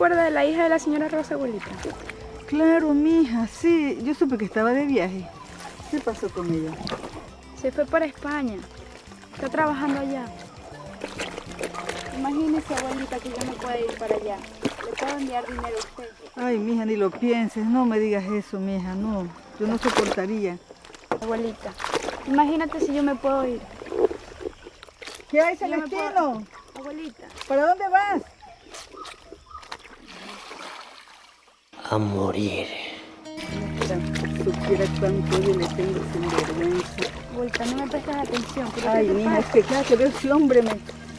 acuerda de la hija de la señora Rosa, abuelita? Claro, mija, sí. Yo supe que estaba de viaje. ¿Qué pasó con ella? Se fue para España. Está trabajando allá. Imagínese, abuelita, que yo no puedo ir para allá. Le puedo enviar dinero a usted. Ay, mija, ni lo pienses. No me digas eso, mija, no. Yo no soportaría. Abuelita, imagínate si yo me puedo ir. ¿Qué hay, Celestino? puedo- Abuelita. ¿Para dónde vas? A morir. Supiera cuánto yo le tengo sin vergüenza. Abuelita, no me prestas atención. ¿pero Ay, mija, es que claro que veo ese hombre me...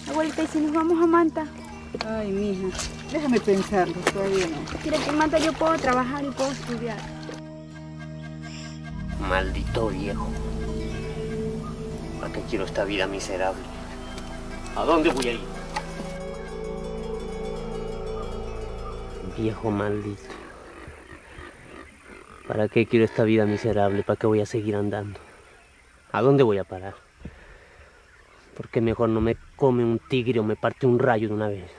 Abuelita, ¿y si nos vamos a Manta? Ay, mija, déjame pensarlo, todavía no. Quiere que en Manta yo puedo trabajar y puedo estudiar. Maldito viejo. ¿Para qué quiero esta vida miserable? ¿A dónde voy a ir? Viejo maldito. ¿Para qué quiero esta vida miserable? ¿Para qué voy a seguir andando? ¿A dónde voy a parar? ¿Por qué mejor no me come un tigre o me parte un rayo de una vez?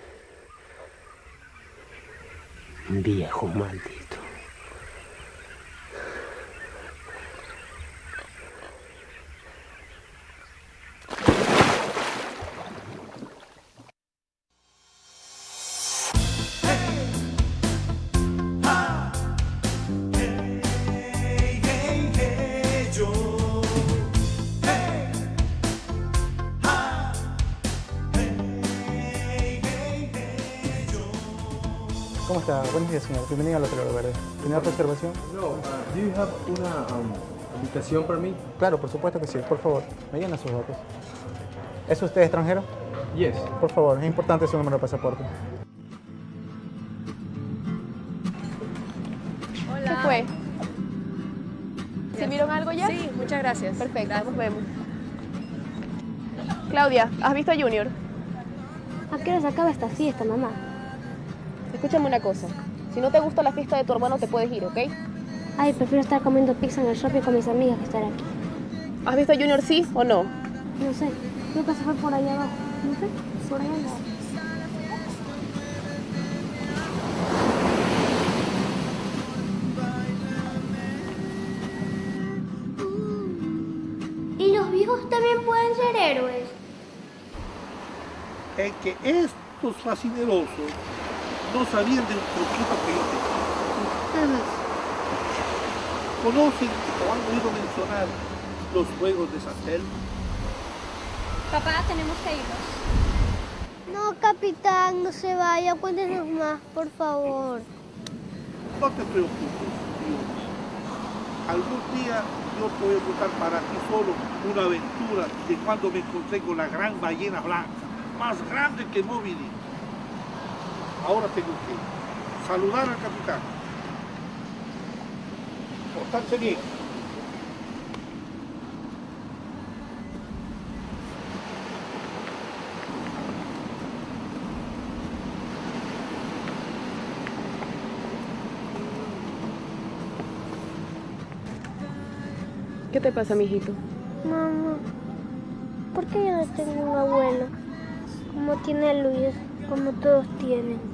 Viejo maldito. Bienvenido al Hotel Oro Verde. ¿Tiene reservación? No, uh, do you have una um, habitación para mí? Claro, por supuesto que sí. Por favor, me llena sus datos. ¿Es usted extranjero? Yes. Por favor, es importante su número de pasaporte. ¿Qué fue? ¿Se vieron algo ya? Sí, muchas gracias. Perfecto, nos vemos. Claudia, ¿has visto a Junior? ¿A qué hora se acaba esta fiesta, mamá? Escúchame una cosa. Si no te gusta la fiesta de tu hermano, te puedes ir, ¿ok? Ay, prefiero estar comiendo pizza en el shopping con mis amigas que estar aquí. ¿Has visto a Junior sí o no? No sé, creo que se fue por allá abajo. No sé, por allá abajo. ¿Y los viejos también pueden ser héroes? es que estos fascinerosos no sabían del truquito que yo tengo. Ustedes conocen o han oído mencionar los juegos de San Telmo. Papá, tenemos que irnos. No, capitán, no se vaya. Cuéntenos más, por favor. No te preocupes, Dios. Algún día yo te voy a contar para ti solo una aventura de cuando me encontré con la gran ballena blanca, más grande que Moby Dick. Ahora tengo que saludar al capitán. Portarse bien. ¿Qué te pasa, mijito? Mamá, ¿por qué yo no tengo un abuelo? Como tiene Luis, como todos tienen.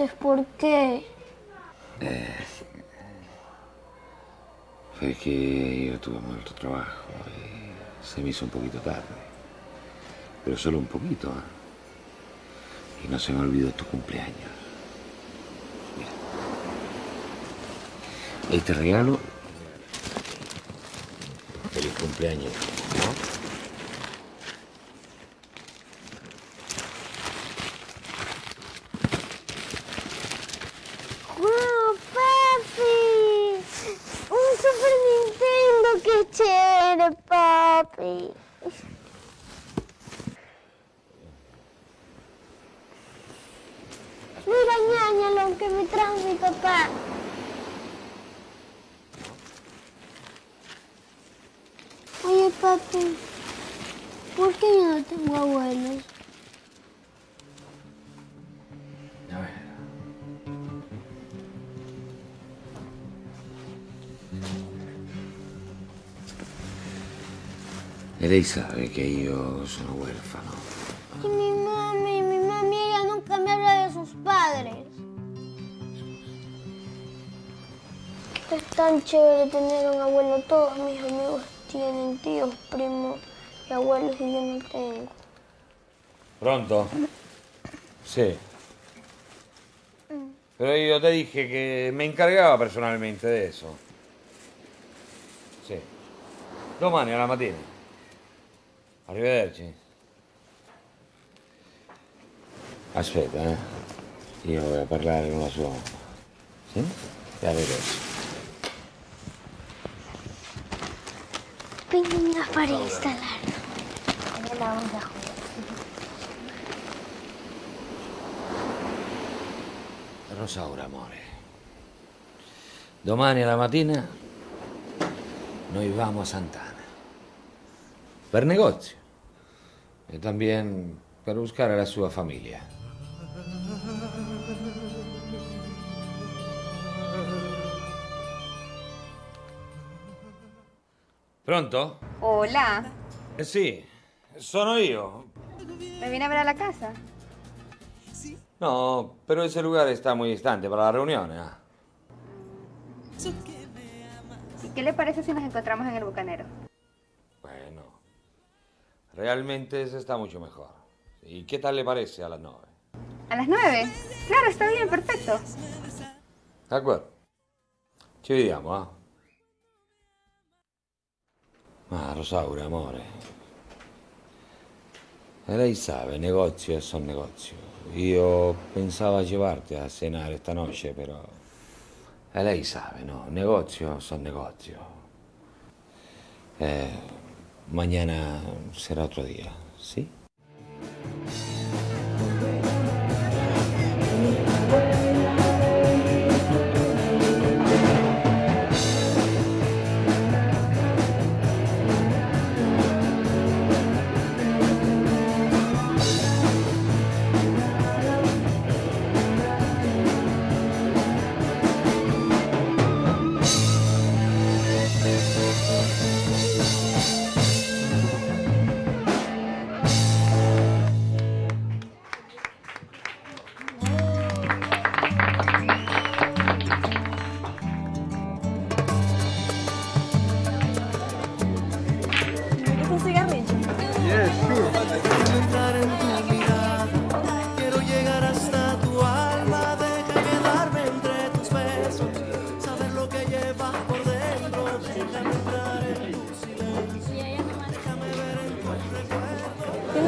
Viniste, ¿por qué? Eh, fue que yo tuve mucho trabajo y se me hizo un poquito tarde. Pero solo un poquito, ¿ah? Y no se me olvidó tu cumpleaños. Mira. Este regalo. Feliz cumpleaños, ¿no? ¡Wow, papi! ¡Un Super Nintendo! ¡Qué chévere, papi! Que me trajo mi papá. Oye, papi, ¿por qué no tengo abuelos? A ver. E lei sa che io sono chévere tener un abuelo. Todos mis amigos tienen tíos, primos y abuelos y yo no tengo. Pronto? Sì. Pero io te dije che mi incargava personalmente di eso. Sì. Domani alla mattina. Arrivederci. Aspetta, eh. Io voglio parlare con la sua. Sì? E arrivederci. Piñas para instalar. En la onda. Rosaura, amore. Domani alla mattina noi vamos a Santana. Per negozio. E también per buscare la sua famiglia. Pronto? Hola, Eh sì, sono io. ¿me viene a ver a la casa? No, pero ese lugar está muy distante para la reunión. ah. ¿Y qué le parece si nos encontramos en el Bucanero? Bueno, realmente ese está mucho mejor. ¿Y qué tal le parece a las nueve? ¿A las nueve? Claro, está bien, perfecto. D'accordo. Ci vediamo, ah. Ma Rosaura, amore. E lei sa, negozio è son negozio. Io pensavo a llevarte a cenare esta noche, però... E lei sa, no? Negozio son negozio. Eh, mañana será otro día, ¿sí?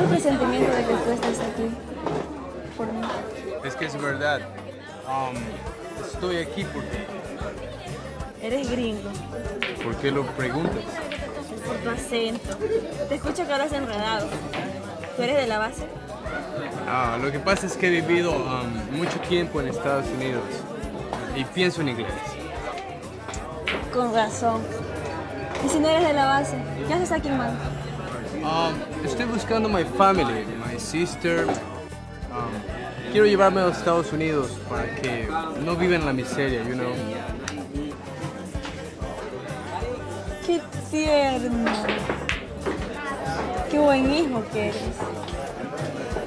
Tengo el presentimiento de que tú estás aquí. Por mí. Es que es verdad. Um, estoy aquí porque... Eres gringo. ¿Por qué lo preguntas? Por tu acento. Te escucho que hablas enredado. ¿Tú eres de la base? Ah, lo que pasa es que he vivido um, mucho tiempo en Estados Unidos y pienso en inglés. Con razón. ¿Y si no eres de la base? ¿Qué haces aquí, man? Um, estoy buscando my family, my sister. Um, quiero llevarme a los Estados Unidos para que no viva en la miseria, you know. Qué tierno. Qué buen hijo que eres.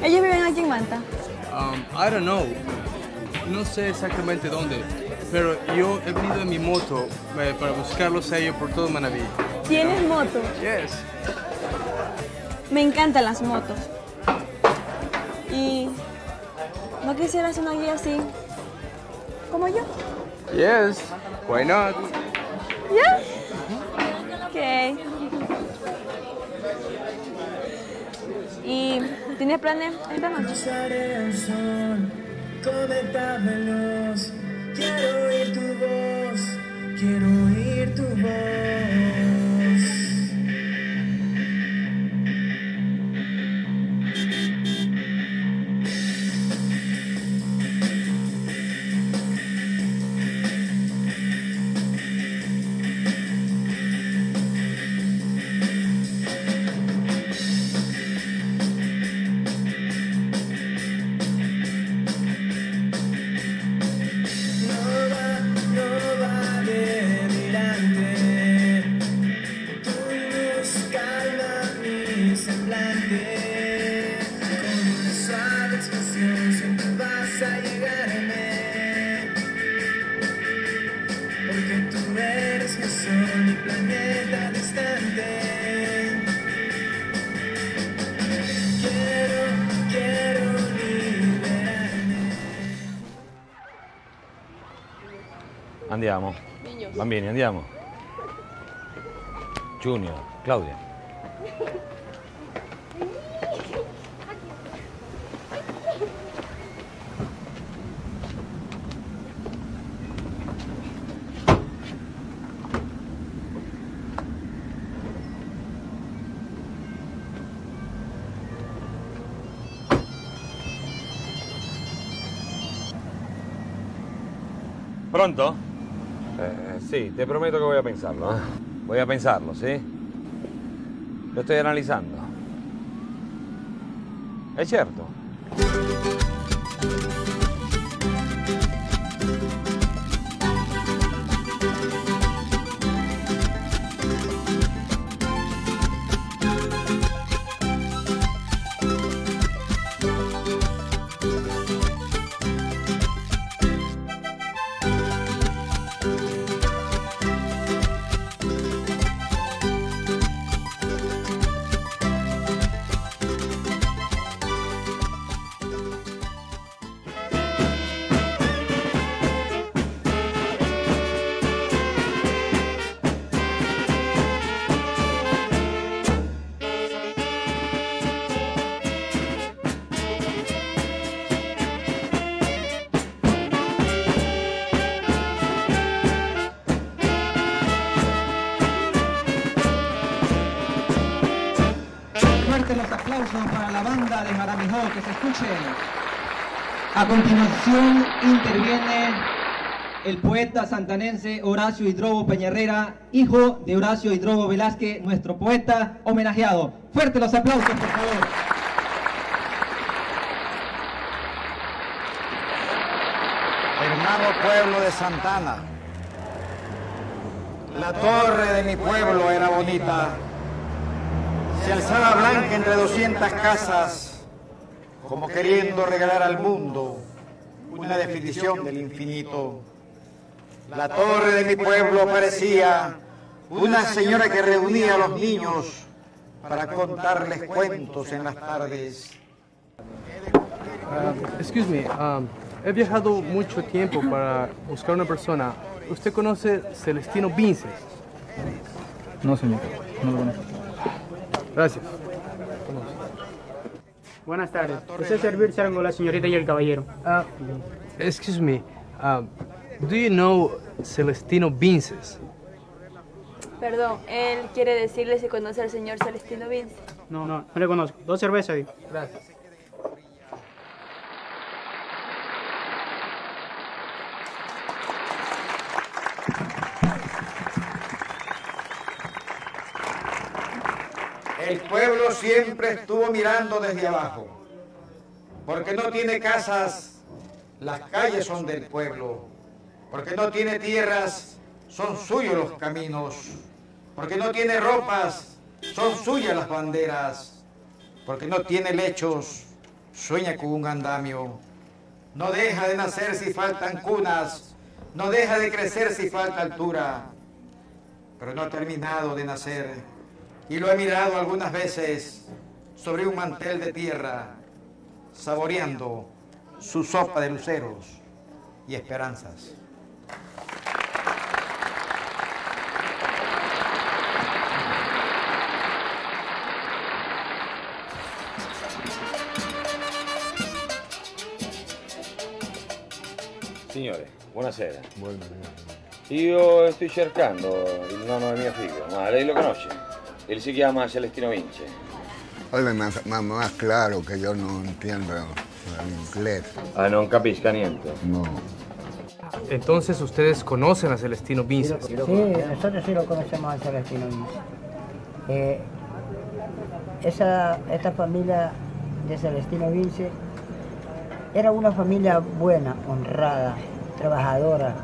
¿Ellos viven aquí en Manta? Um, I don't know. No sé exactamente dónde, pero yo he venido en mi moto eh, para buscarlos a ellos por todo Manaví. ¿Tienes moto? Yes. Me encantan las motos. ¿Y no quisieras una guía así como yo? Yes. Why not? ¿Ya? Ok. ¿Y tienes planes esta noche? Usaré el sol, cometa veloz. Quiero oír tu voz, quiero oír tu voz. Bambini, andiamo. Junior, Claudia. ¿Pronto? Sí, te prometo que voy a pensarlo. ¿eh? Voy a pensarlo, ¿sí? Lo estoy analizando. Es cierto. Para la banda de Maramijó, que se escuchen. A continuación interviene el poeta santanense Horacio Hidrobo Peñarrera, hijo de Horacio Hidrobo Velázquez, nuestro poeta homenajeado. Fuertes los aplausos, por favor. Hermano pueblo de Santana, la torre de mi pueblo era bonita. Se alzaba blanca entre 200 casas, como queriendo regalar al mundo una definición del infinito. La torre de mi pueblo parecía una señora que reunía a los niños para contarles cuentos en las tardes. Uh, excuse me, um, he viajado mucho tiempo para buscar una persona. ¿Usted conoce Celestino Vinces? No, señor. No lo conozco. Gracias. Buenas tardes. Deseo servirse con la señorita y el caballero. Uh, excuse me, um, do you know Celestino Vinces? Perdón, él quiere decirle si conoce al señor Celestino Vince. No, no, no le conozco. Dos cervezas, digo. Gracias. El pueblo siempre estuvo mirando desde abajo, porque no tiene casas, las calles son del pueblo, porque no tiene tierras, son suyos los caminos, porque no tiene ropas, son suyas las banderas, porque no tiene lechos, sueña con un andamio, no deja de nacer si faltan cunas, no deja de crecer si falta altura, pero no ha terminado de nacer y lo he mirado algunas veces sobre un mantel de tierra, saboreando su sopa de luceros y esperanzas. Signore, buonasera. Io sto cercando il nonno di mio figlio, ma lei lo conosce? Él se llama Celestino Vince. Hable más, más, más claro que yo no entiendo el inglés. Ah, non capisca niente. No. Entonces ustedes conocen a Celestino Vinces. Sí, nosotros sí lo conocemos a Celestino Vince. Eh, esa, esta familia de Celestino Vince era una familia buena, honrada, trabajadora.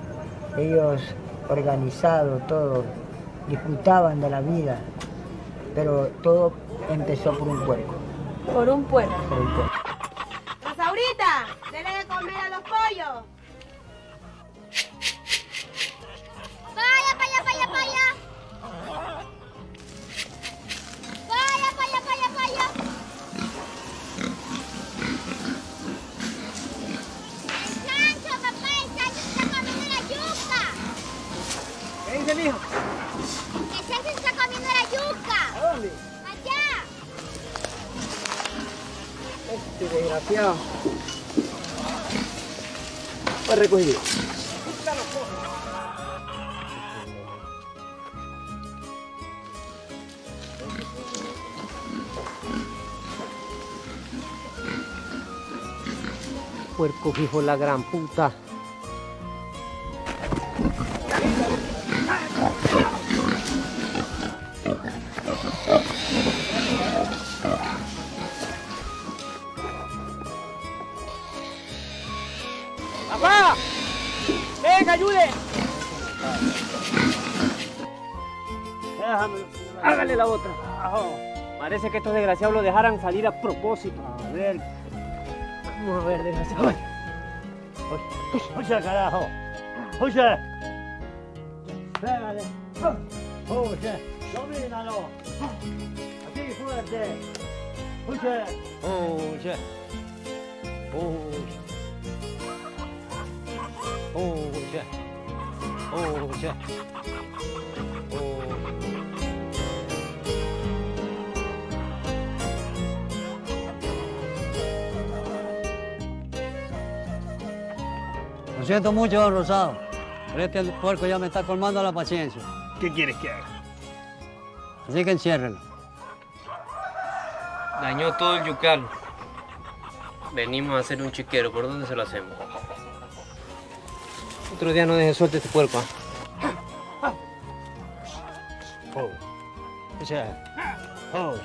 Ellos organizados, todo, disfrutaban de la vida, pero todo empezó por un puerco. Por un puerco. Por un puerco. ¡Rosaurita! ¡Dele de comer! comer a los pollos. Recogido. Puerco hijo la gran puta. Estos desgraciados lo dejaran salir a propósito. A ver. Vamos a ver, desgraciado. Escucha, carajo. Escucha. Pégale. Escucha. Domínalo. Así fuerte. Escucha. Escucha. Siento mucho, don Rosado, pero este puerco ya me está colmando la paciencia. ¿Qué quieres que haga? Así que enciérrenlo. Dañó todo el yucal. Venimos a hacer un chiquero. ¿Por dónde se lo hacemos? Otro día no deje suelto este puerco. ¿ah? Oh. Escucha. Oh.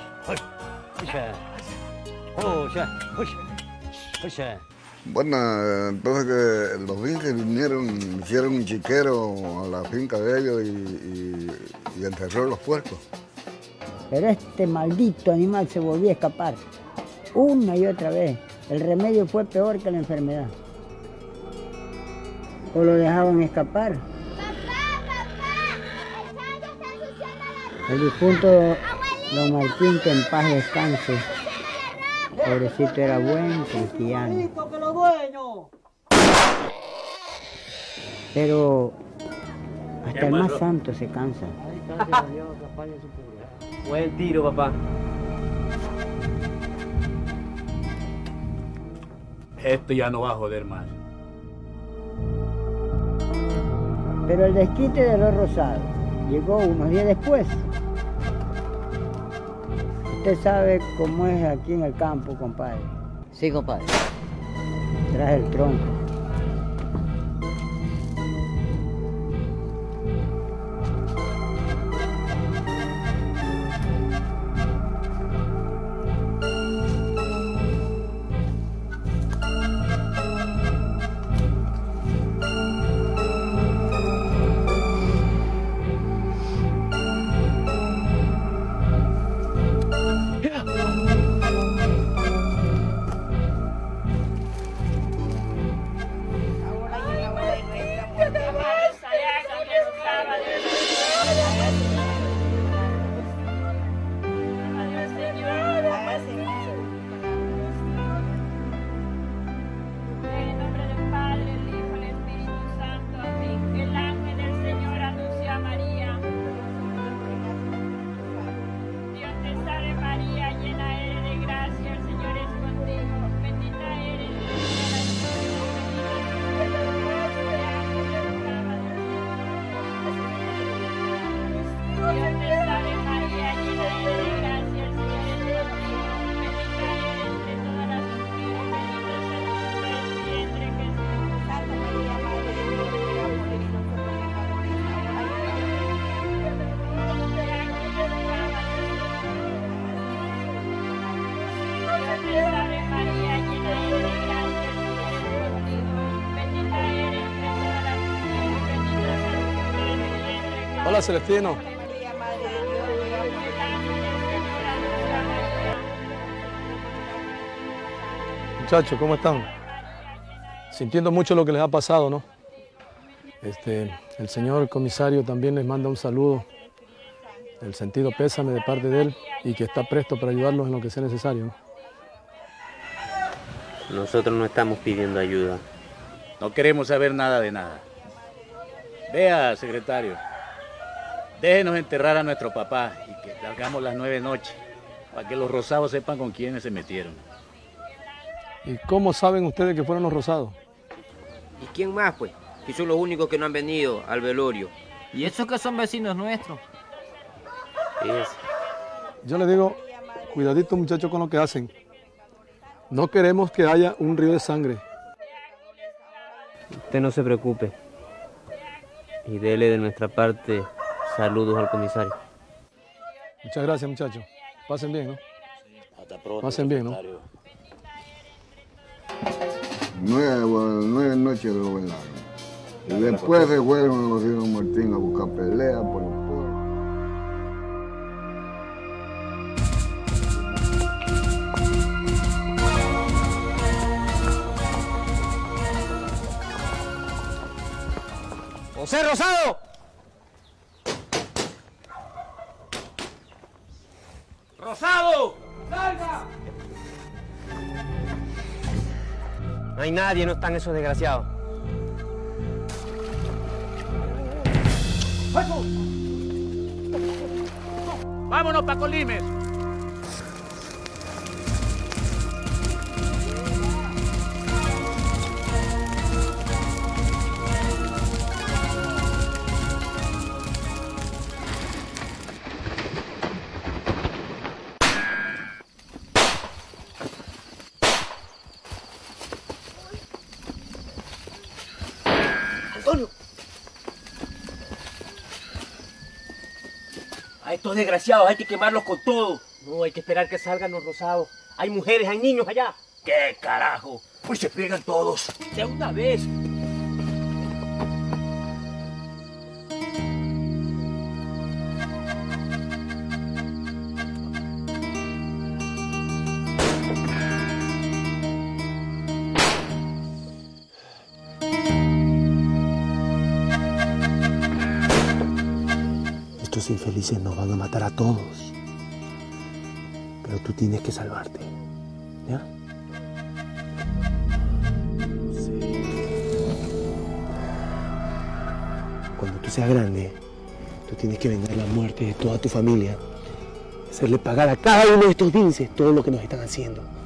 Bueno, entonces que los vinques vinieron, hicieron un chiquero a la finca de ellos y, y, y enterró los puercos. Pero este maldito animal se volvió a escapar. Una y otra vez. El remedio fue peor que la enfermedad. O lo dejaban escapar. El difunto don Martín, que en paz descanse. Pobrecito era buen cristiano. Pero hasta el más santo se cansa. Buen tiro, papá. Esto ya no va a joder más. Pero el desquite de los rosados llegó unos días después. Usted sabe cómo es aquí en el campo, compadre. Sí, compadre. Tras el tronco. María. Muchachos, ¿cómo están? sintiendo mucho lo que les ha pasado, ¿no? Este, el señor comisario también les manda un saludo, el sentido pésame de parte de él y que está presto para ayudarlos en lo que sea necesario. ¿no? Nosotros no estamos pidiendo ayuda. No queremos saber nada de nada. Vea, secretario. Déjenos enterrar a nuestro papá y que salgamos las nueve noches para que los rosados sepan con quiénes se metieron. ¿Y cómo saben ustedes que fueron los rosados? ¿Y quién más, pues? Que son los únicos que no han venido al velorio. ¿Y esos que son vecinos nuestros? Yo les digo, cuidadito muchachos con lo que hacen. No queremos que haya un río de sangre. Usted no se preocupe. Y dele de nuestra parte saludos al comisario. Muchas gracias muchachos. Pasen bien, ¿no? Hasta pronto. Pasen bien, ¿no? Nueve, nueve noches lo velaron. Y después se fueron a los hijos Martín a buscar pelea por el pueblo. ¡José Rosado! ¡Rosado! No hay nadie, no están esos desgraciados. Vámonos, Paco Limes. Estos desgraciados hay que quemarlos con todo. No, hay que esperar que salgan los rosados. Hay mujeres, hay niños allá. ¿Qué carajo? Pues se friegan todos. De una vez. Infelices nos van a matar a todos. Pero tú tienes que salvarte. Cuando tú seas grande, tú tienes que vender la muerte de toda tu familia. Hacerle pagar a cada uno de estos vinces todo lo que nos están haciendo.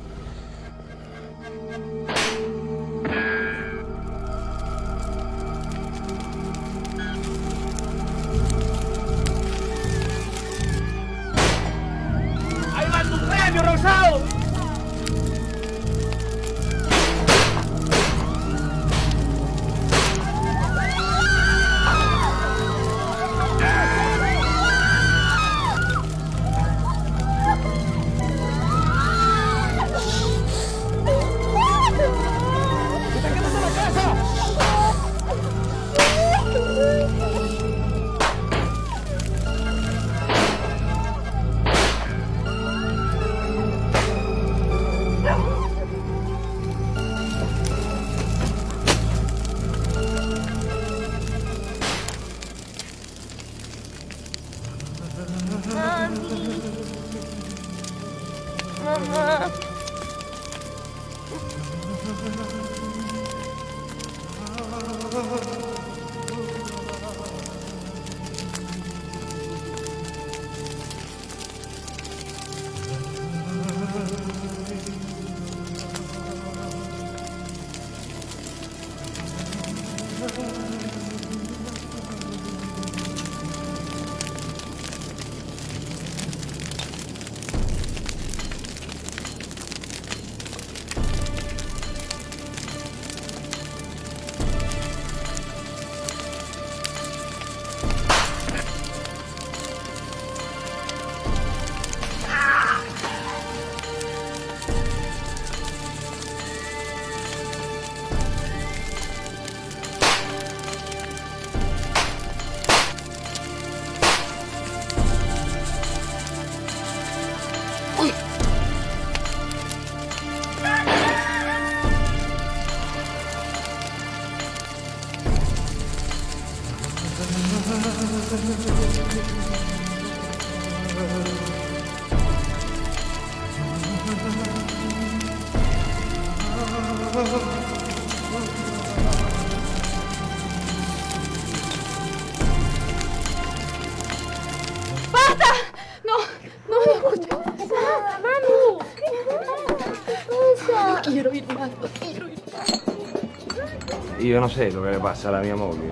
Io non so dove passa la mia moglie.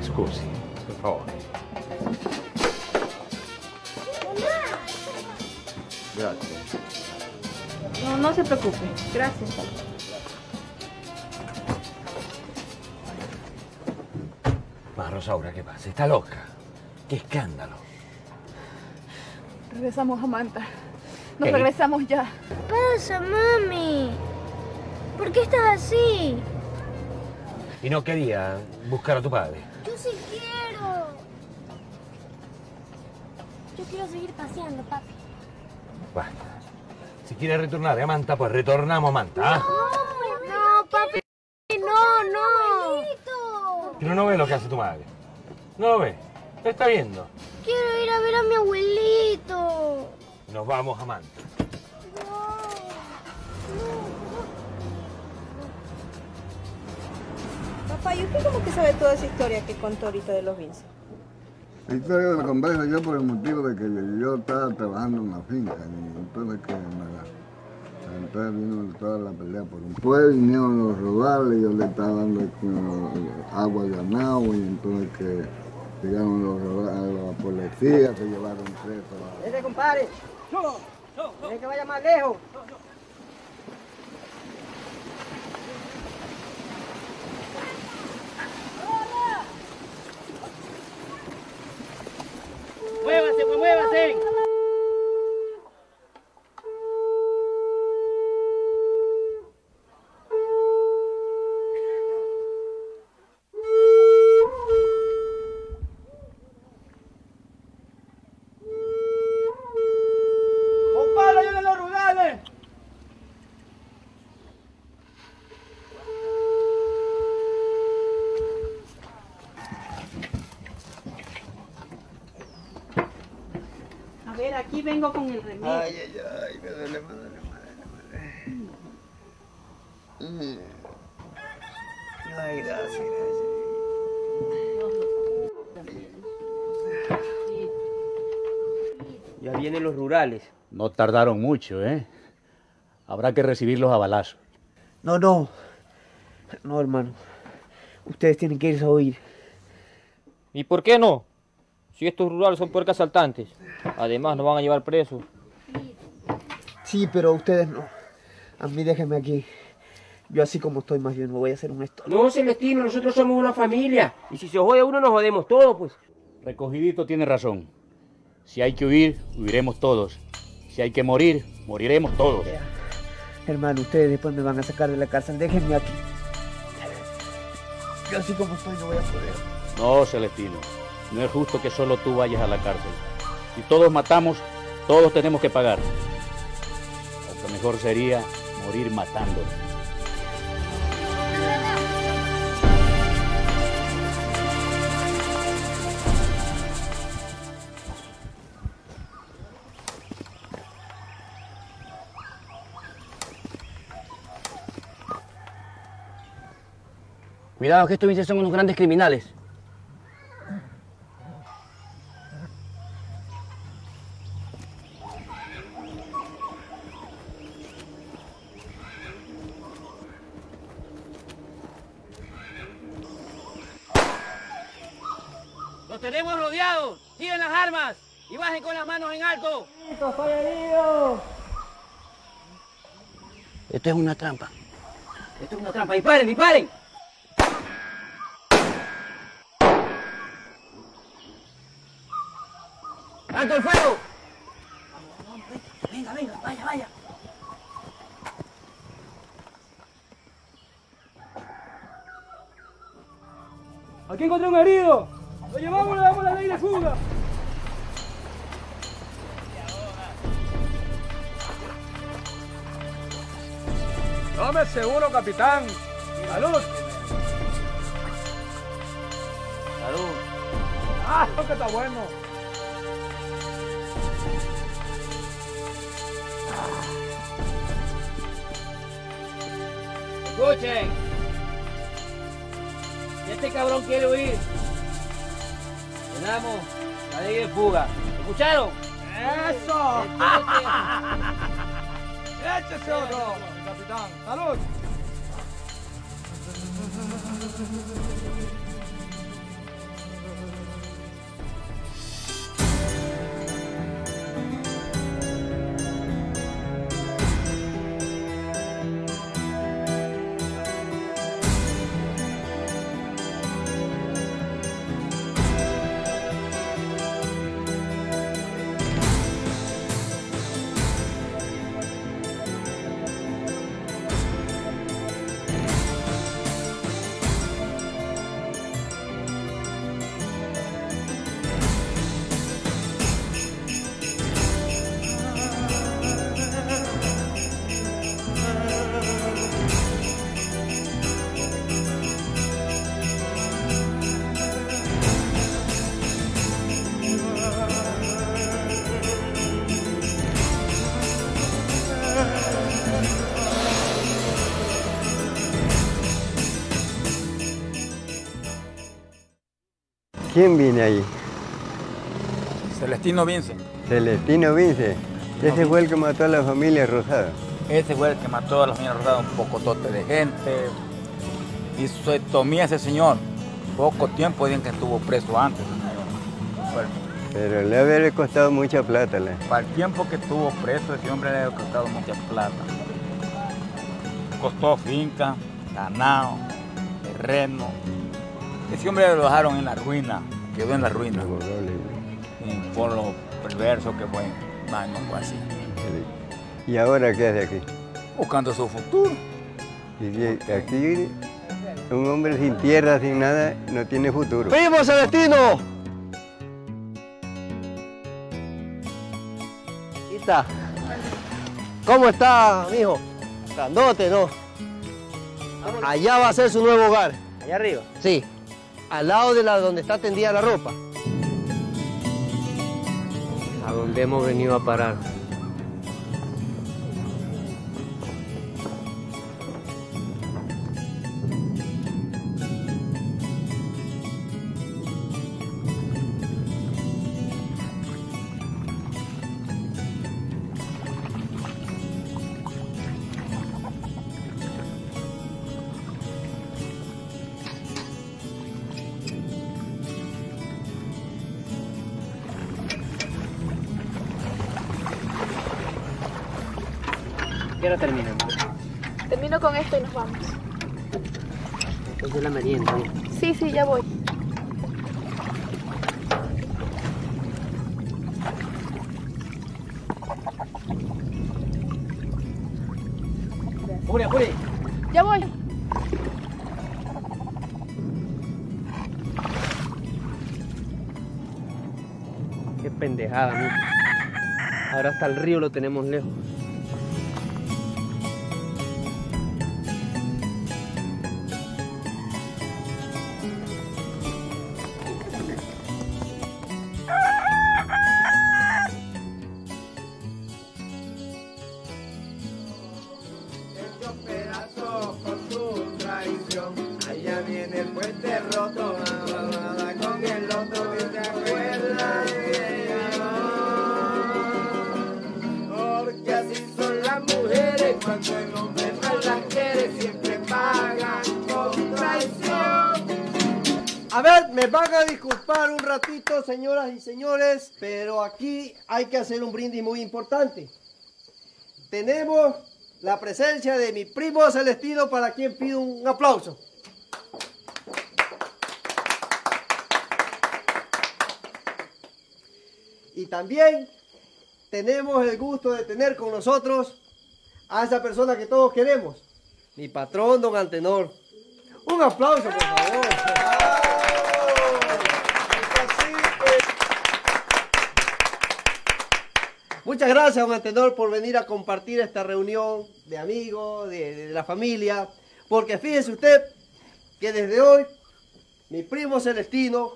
Scusi, per favore. Grazie. No, no se preocupe. Gracias. Ma Rosaura, ¿qué pasa? ¿Está loca? ¡Qué escándalo! Regresamos a Manta. Nos ¿Qué? regresamos ya. pasa, mami? ¿Por qué estás así? ¿Y no quería buscar a tu padre? Yo sí quiero. Yo quiero seguir paseando, papi. Basta. Si quieres retornar a Manta, pues retornamos a Manta. ¿ah? No, papi. No, no. Pero no ves lo que hace tu madre. No lo ves. Lo está viendo. Quiero ir a ver a mi abuelito. Nos vamos a Manta. Papá, ¿y usted cómo que sabe toda esa historia que contó ahorita de los Vince? La historia la converso yo por el motivo de que yo estaba trabajando en la finca y entonces que me, entonces vino toda la pelea por un pueblo, vinieron los rodales, yo le estaba dando agua de ganado y entonces que llegaron los rodales, la policía, se llevaron preso a... Ese compadre. Deje que vaya más lejos. ¡Muévase, pues muévase! Rurales. No tardaron mucho, ¿eh? Habrá que recibirlos a balazos. No, no. No, hermano. Ustedes tienen que irse a oír. ¿Y por qué no? Si estos rurales son puercas asaltantes. Además, nos van a llevar presos. Sí, pero ustedes no. A mí déjenme aquí. Yo así como estoy, más bien me voy a hacer un esto. No, Celestino, nosotros somos una familia. Y si se jode uno, nos jodemos todos, pues. Recogidito tiene razón. Si hay que huir, huiremos todos. Si hay que morir, moriremos todos. Hermano, ustedes después me van a sacar de la cárcel. Déjenme aquí. Yo así como estoy no voy a poder. No, Celestino. No es justo que solo tú vayas a la cárcel. Si todos matamos, todos tenemos que pagar. Lo que mejor sería morir matando. Cuidado que estos bichos son unos grandes criminales. ¡Los tenemos rodeados! ¡Tiren las armas! ¡Y bajen con las manos en alto! Esto es una trampa. ¡Esto es una trampa! ¡Disparen, disparen! ¡Alto el fuego! Venga, venga, vaya, vaya. Aquí encontré un herido. Lo llevamos, le damos la ley de fuga. Tome seguro, capitán. Salud. Salud. ¡Ah! que está bueno. Escuchen. Este cabrón quiere huir, le damos la ley de fuga. ¿Escucharon? ¡Eso! ¡Échese otro, capitán! ¡Salud! ¿Quién viene ahí? Celestino Vince. Celestino Vince. Ese fue el que mató a la familia Rosada. Ese fue el que mató a la familia Rosada, un pocotote de gente. Hizo etomía ese señor. Poco tiempo dicen que estuvo preso antes. Bueno, Pero le había costado mucha plata. le. para el tiempo que estuvo preso, ese hombre le ha costado mucha plata. Costó finca, ganado, terreno. Ese hombre lo dejaron en la ruina, quedó en la ruina. Y por lo perverso que fue, no, no fue así. ¿Y ahora qué hace aquí? Buscando su futuro. Y aquí un hombre sin tierra, sin nada, no tiene futuro. ¡Primo Celestino! Ita, ¿Cómo está, mijo? Grandote, ¿no? Allá va a ser su nuevo hogar. ¿Allá arriba? Sí, al lado de la donde está tendida la ropa. ¿A dónde hemos venido a parar? ¿Qué hora terminamos? Termino con esto y nos vamos. De la merienda. ¿eh? Sí, sí, ya voy. ¡Apure, apure! Ya voy. Qué pendejada, mijo. Ahora hasta el río lo tenemos lejos. Tenemos la presencia de mi primo Celestino, para quien pido un aplauso. Y también tenemos el gusto de tener con nosotros a esa persona que todos queremos, mi patrón, don Antenor. Un aplauso, por favor. Muchas gracias, don Antenor, por venir a compartir esta reunión de amigos, de, de la familia, porque fíjese usted que desde hoy mi primo Celestino,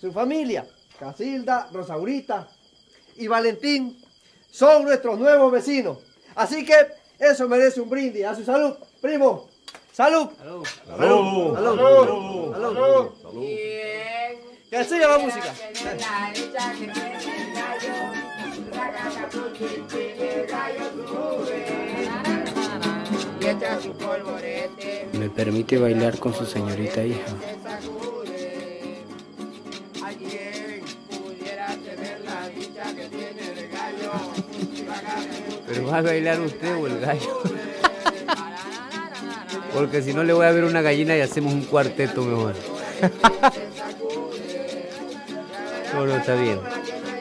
su familia, Casilda, Rosaurita y Valentín, son nuestros nuevos vecinos. Así que eso merece un brindis. A su salud, primo. Salud. Salud. Salud. Salud. Salud. Que siga la música. ¿Me permite bailar con su señorita hija? Pero va a bailar usted o el gallo. Porque si no le voy a ver una gallina y hacemos un cuarteto mejor. No, no, está bien.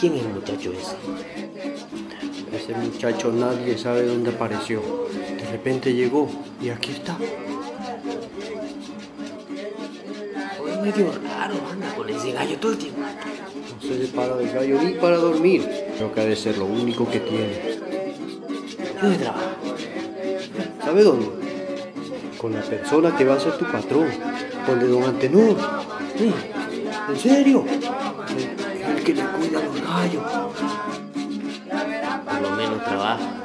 ¿Quién es el muchacho ese? Ese muchacho nadie sabe dónde apareció. De repente llegó y aquí está. Es medio raro, anda con ese gallo todo el tiempo. No se le para del gallo ni para dormir. Creo que ha de ser lo único que tiene. ¿Dónde trabaja? ¿Sabe dónde? Con la persona que va a ser tu patrón. Con el de don Antenor. Sí. ¿En serio? Que le cuida a los gallos. Por lo menos trabaja.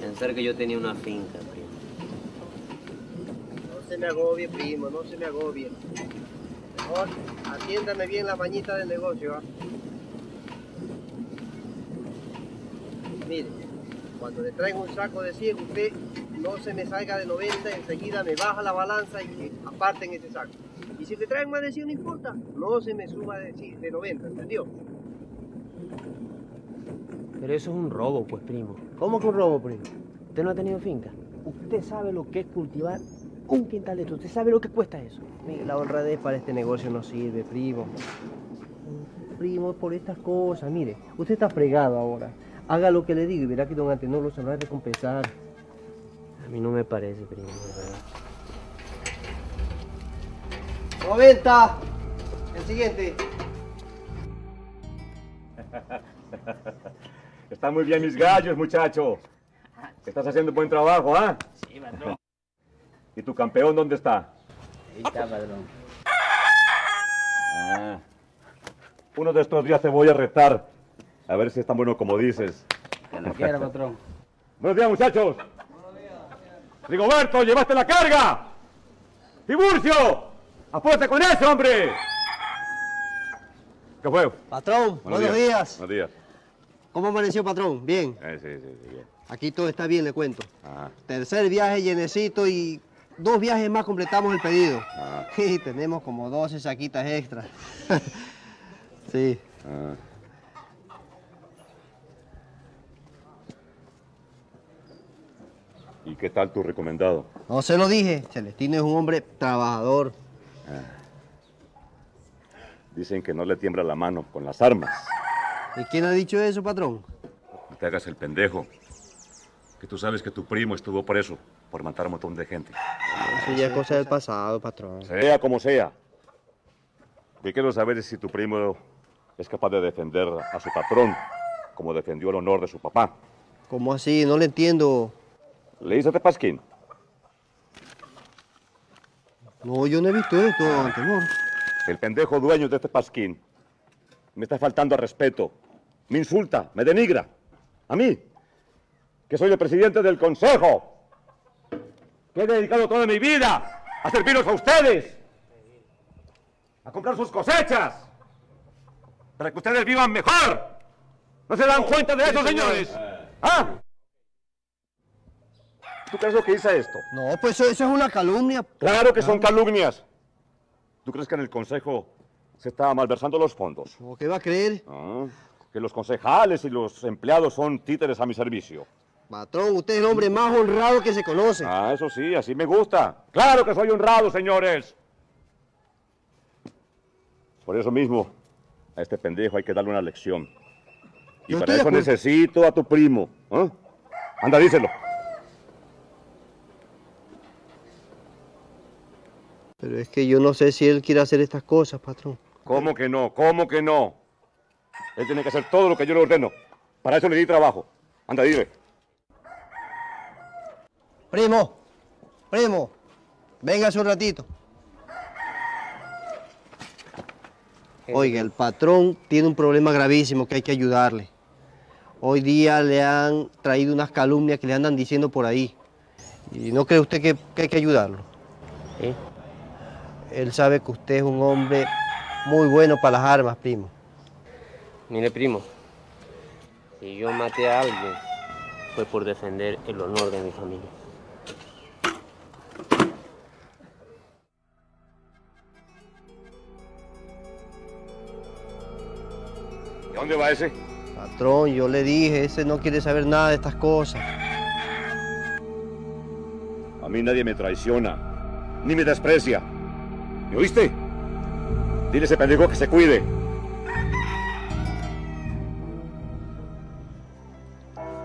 Pensar que yo tenía una finca, primo. No se me agobie, primo, no se me agobie. Mejor atiéndame bien la mañita del negocio. ¿ah? Mire, cuando le traigo un saco de 100, usted no se me salga de 90, enseguida me baja la balanza y que aparten ese saco. Y si le traen más de 100, no importa, no se me suba de, de 90, ¿entendió? Pero eso es un robo, pues, primo. ¿Cómo que un robo, primo? ¿Usted no ha tenido finca? ¿Usted sabe lo que es cultivar un quintal de esto? ¿Usted sabe lo que cuesta eso? Mire, la honradez para este negocio no sirve, primo. Primo, por estas cosas, mire, usted está fregado ahora. Haga lo que le digo y verá que don Antenor lo sabrá recompensar. A mí no me parece, primo, de verdad. 90. El siguiente. Están muy bien mis gallos, muchacho. Estás haciendo buen trabajo, ¿ah? Sí, patrón. ¿Y tu campeón dónde está? Ahí está, patrón. Ah. Uno de estos días te voy a retar. A ver si es tan bueno como dices. Que lo quiera, patrón. Buenos días, muchachos. Rigoberto, llevaste la carga. Tiburcio, apúrate con eso, hombre. ¿Qué fue? Patrón, buenos, días. Buenos días. ¿Cómo amaneció, patrón? Bien. Eh, sí, sí, sí, bien. Aquí todo está bien, le cuento. Tercer viaje llenecito y dos viajes más completamos el pedido. ah, Y tenemos como 12 saquitas extras. sí. ah. ¿Y qué tal tu recomendado? No se lo dije, Celestino es un hombre trabajador. Dicen que no le tiembla la mano con las armas. ¿Y quién ha dicho eso, patrón? No te hagas el pendejo. Que tú sabes que tu primo estuvo preso por matar a un montón de gente. Eso ya es cosa del pasado, patrón. Sea como sea. Que quiero saber si tu primo es capaz de defender a su patrón como defendió el honor de su papá. ¿Cómo así? No le entiendo. ¿Le dice a Tepasquín? No, yo no he visto esto, Antenor. El pendejo dueño de este pasquín me está faltando al respeto. Me insulta, me denigra. A mí, que soy el presidente del consejo. Que he dedicado toda mi vida a serviros a ustedes. A comprar sus cosechas. Para que ustedes vivan mejor. ¿No se dan cuenta de eso, señores? ¿Ah? ¿Tú crees lo que dice esto? No, pues eso, eso es una calumnia. Claro que son calumnias. ¿Tú crees que en el consejo se está malversando los fondos? ¿Cómo que va a creer? Ah, que los concejales y los empleados son títeres a mi servicio. Patrón, usted es el hombre más honrado que se conoce. Ah, eso sí, así me gusta. Claro que soy honrado, señores. Por eso mismo, a este pendejo hay que darle una lección. Y Yo para eso necesito a tu primo. ¿ah? Anda, díselo. Pero es que yo no sé si él quiere hacer estas cosas, patrón. ¿Cómo que no? ¿Cómo que no? Él tiene que hacer todo lo que yo le ordeno. Para eso le di trabajo. Anda, dile. Primo, primo, véngase un ratito. Oiga, el patrón tiene un problema gravísimo que hay que ayudarle. Hoy día le han traído unas calumnias que le andan diciendo por ahí. ¿Y no cree usted que, que hay que ayudarlo? ¿Eh? Él sabe que usted es un hombre muy bueno para las armas, primo. Mire, primo, si yo maté a alguien, fue por defender el honor de mi familia. ¿Y dónde va ese? Patrón, yo le dije, ese no quiere saber nada de estas cosas. A mí nadie me traiciona, ni me desprecia. ¿Me oíste? Dile a ese pendejo que se cuide.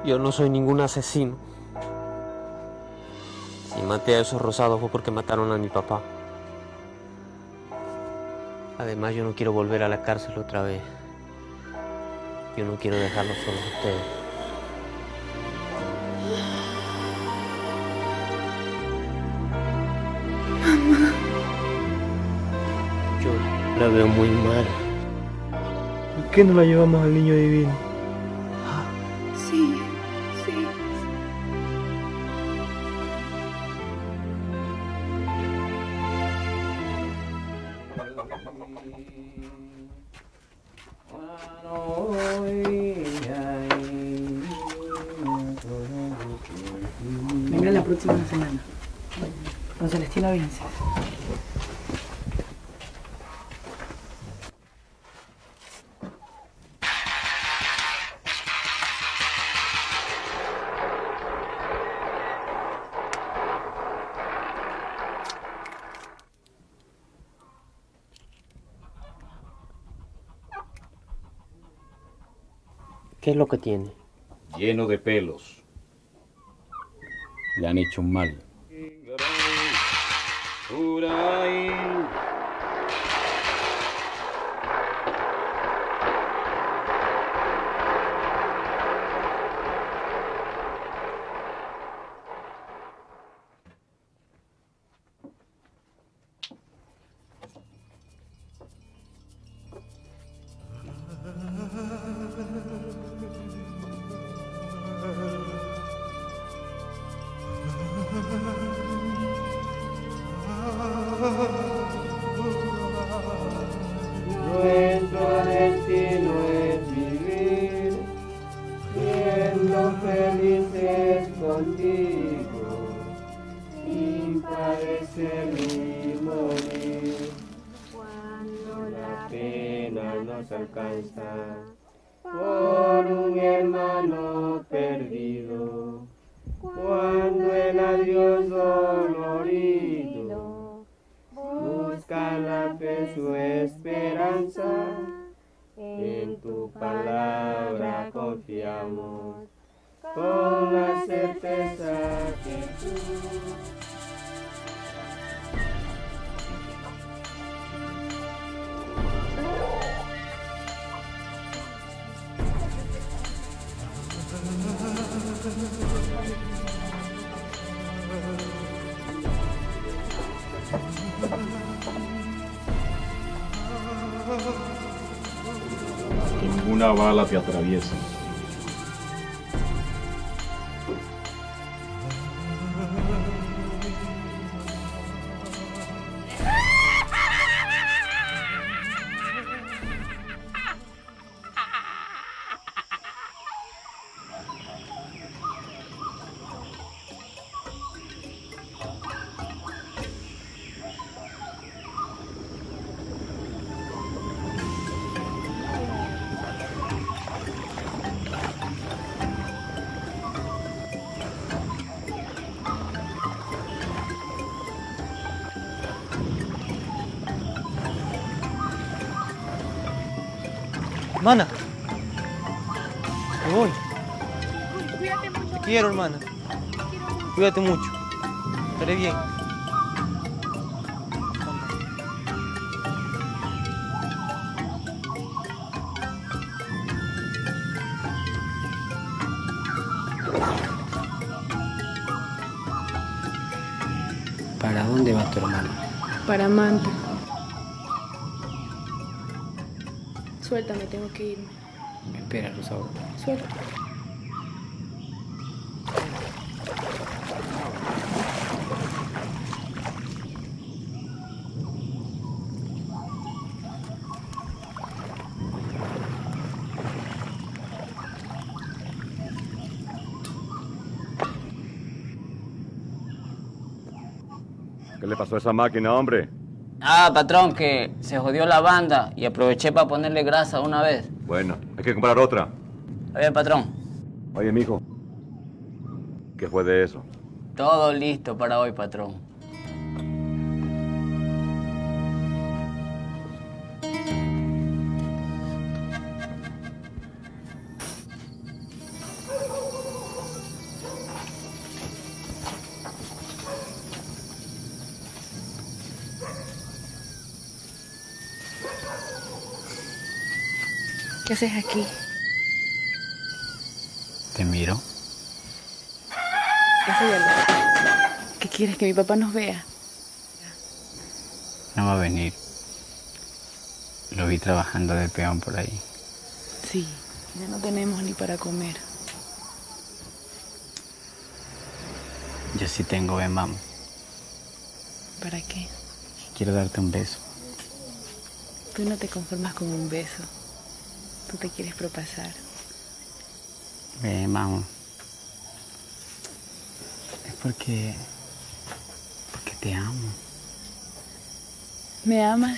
Yo no soy ningún asesino. Si maté a esos rosados fue porque mataron a mi papá. Además, yo no quiero volver a la cárcel otra vez. Yo no quiero dejarlos solos ustedes. La veo muy mal. ¿Por qué no la llevamos al niño divino? ¿Qué es lo que tiene? Lleno de pelos. Le han hecho un mal. Busca la fe su esperanza. En tu palabra confiamos con la certeza que tú ninguna bala te atraviese. Hermana, me voy. Cuídate mucho. Te quiero, hermana. Cuídate mucho. Estaré bien. ¿Para dónde va tu hermano? Para Manta. Suéltame, tengo que irme. Espera, Rosaura. Suéltame. ¿Qué le pasó a esa máquina, hombre? Ah, patrón, que se jodió la banda y aproveché para ponerle grasa una vez. Bueno, hay que comprar otra. Oye, patrón, Oye, mijo. ¿Qué fue de eso? todo listo para hoy, patrón. Haces aquí? Te miro. Eso ya lo ¿Qué quieres? ¿Que mi papá nos vea? No va a venir. Lo vi trabajando de peón por ahí. Sí, ya no tenemos ni para comer. Yo sí tengo, ven, vamos. ¿Para qué? Quiero darte un beso. Tú no te conformas con un beso. Tú te quieres propasar. Ven, vamos. Es porque... Porque te amo. ¿Me amas?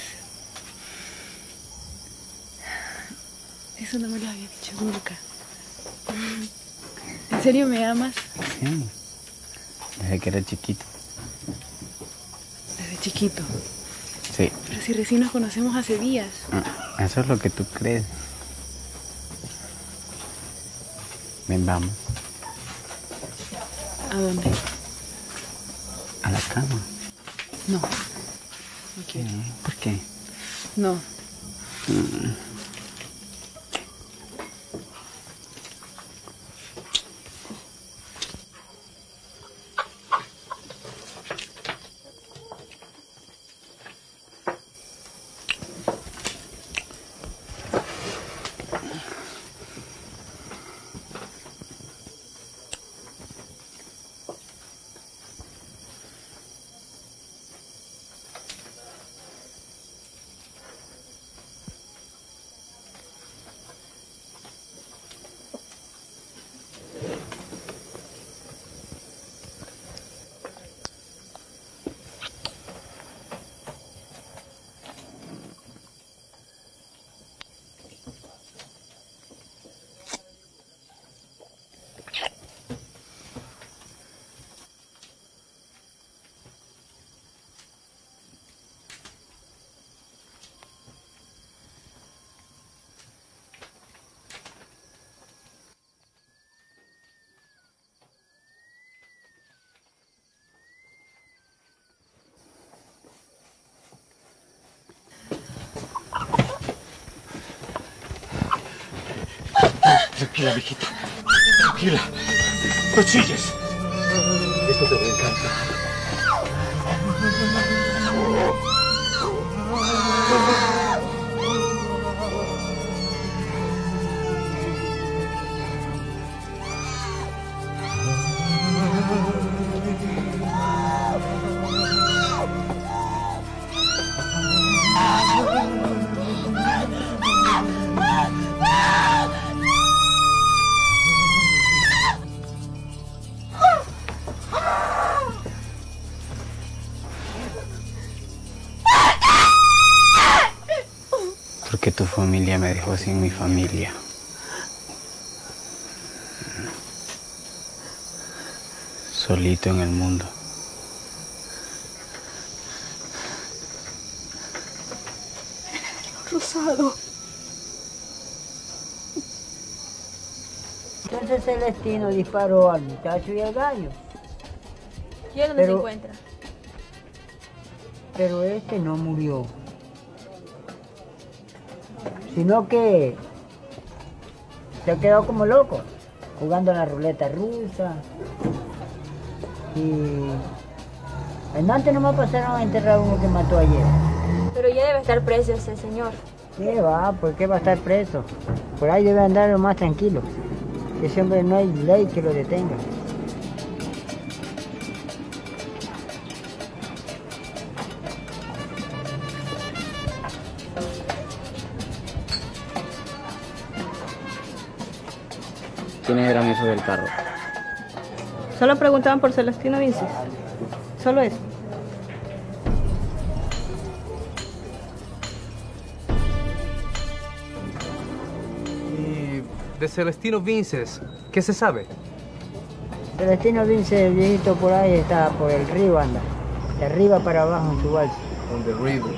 Eso no me lo había dicho nunca. ¿En serio me amas? Sí. Desde que era chiquito. Desde chiquito. Sí. Pero si recién nos conocemos hace días. Ah, Eso es lo que tú crees. Ven, vamos. ¿A dónde? A la cama. No. No quiero. ¿Por qué? No. Mm. Tranquila, mijita. Tranquila. No chilles. Esto te va a encantar. Sin mi familia. Solito en el mundo. Rosado. Entonces Celestino disparó al muchacho y al gallo. ¿Y él dónde se encuentra? Pero este no murió. Sino que se ha quedado como loco, jugando a la ruleta rusa. Y en antes no me pasaron a enterrar a uno que mató ayer. Pero ya debe estar preso ese señor. ¿Qué va? ¿Por qué va a estar preso? Por ahí debe andar lo más tranquilo. Ese hombre no hay ley que lo detenga. ¿Quiénes eran esos del carro? Solo preguntaban por Celestino Vinces. Solo eso. Y de Celestino Vinces, ¿qué se sabe? Celestino Vince, el viejito por ahí, está por el río, anda. De arriba para abajo en su balsa. On the river.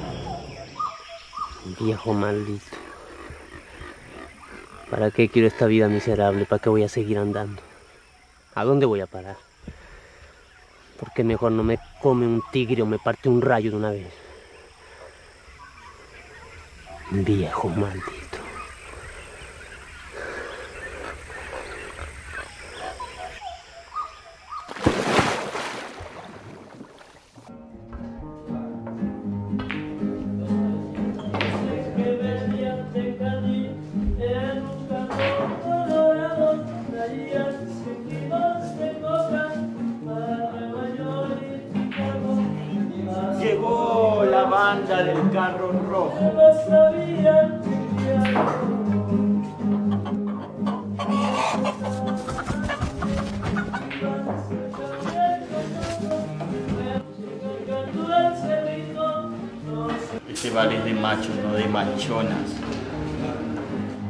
Viejo maldito. ¿Para qué quiero esta vida miserable? ¿Para qué voy a seguir andando? ¿A dónde voy a parar? ¿Por qué mejor no me come un tigre o me parte un rayo de una vez? Viejo maldito.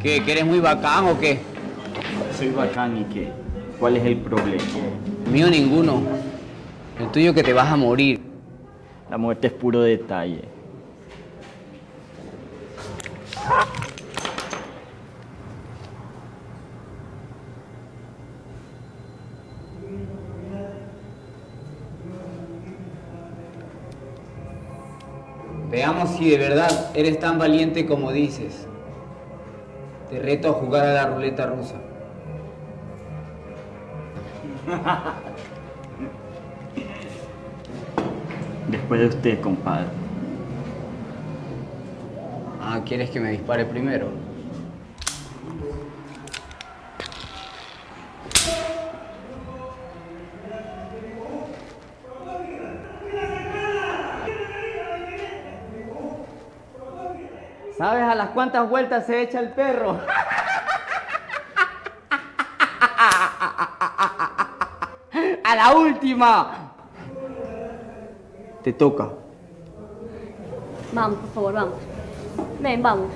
¿Qué? ¿Que eres muy bacán o qué? Soy bacán y qué. ¿Cuál es el problema? Mío ninguno. El tuyo que te vas a morir. La muerte es puro detalle. Veamos si de verdad eres tan valiente como dices. Te reto a jugar a la ruleta rusa. Después de usted, compadre. Ah, ¿quieres que me dispare primero? ¿Sabes a las cuántas vueltas se echa el perro? ¡A la última! Te toca. Vamos, por favor, vamos. Ven, vamos.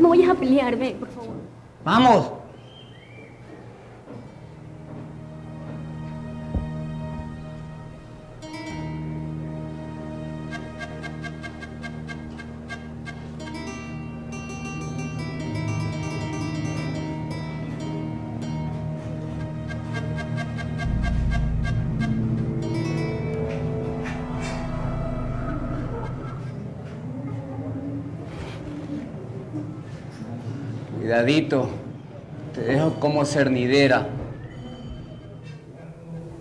No vayas a pelear, ven, por favor. ¡Vamos! Te dejo como cernidera.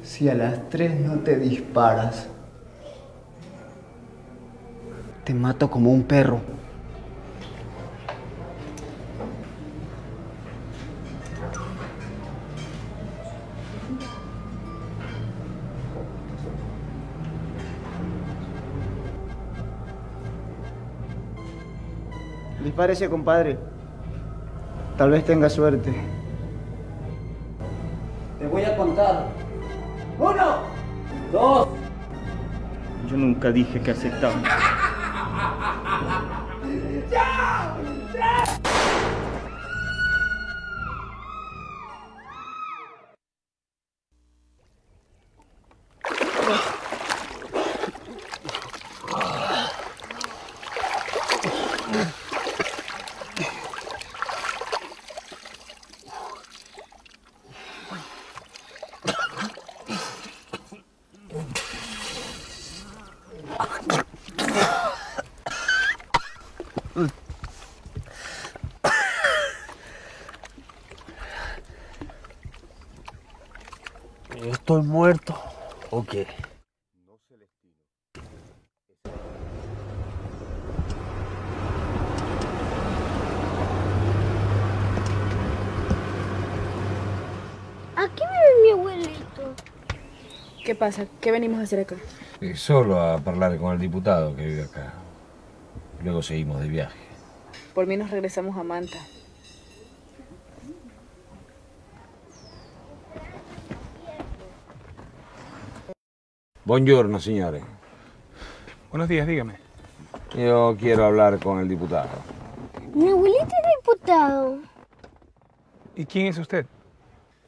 Si a las tres no te disparas, te mato como un perro. Dispárese, compadre. Tal vez tenga suerte. Te voy a contar. Uno, dos. Yo nunca dije que aceptaba. ¿Estoy muerto o qué? Aquí vive mi abuelito. ¿Qué pasa? ¿Qué venimos a hacer acá? Eh, Solo a hablar con el diputado que vive acá. Luego seguimos de viaje. Por mí nos regresamos a Manta. Buongiorno, signore. Buenos días, dígame. Yo quiero hablar con el diputado. Mi abuelito es diputado. ¿Y quién es usted?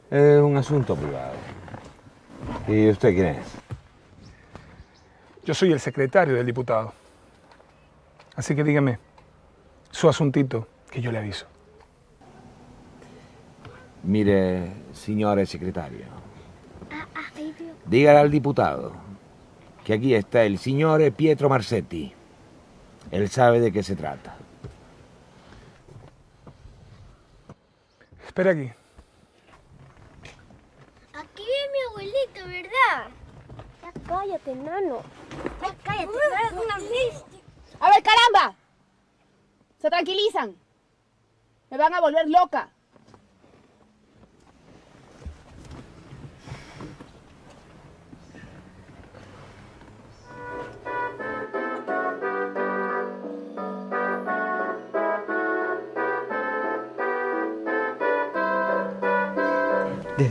Es un asunto privado. ¿Y usted quién es? Yo soy el secretario del diputado. Así que dígame, su asuntito, que yo le aviso. Mire, signore secretario, dígale al diputado que aquí está el signore Pietro Marsetti. Él sabe de qué se trata. Espera aquí. Aquí vive mi abuelito, ¿verdad? Ya cállate, nano. Ya cállate, tú eres una bestia. A ver, caramba. Se tranquilizan. Me van a volver loca.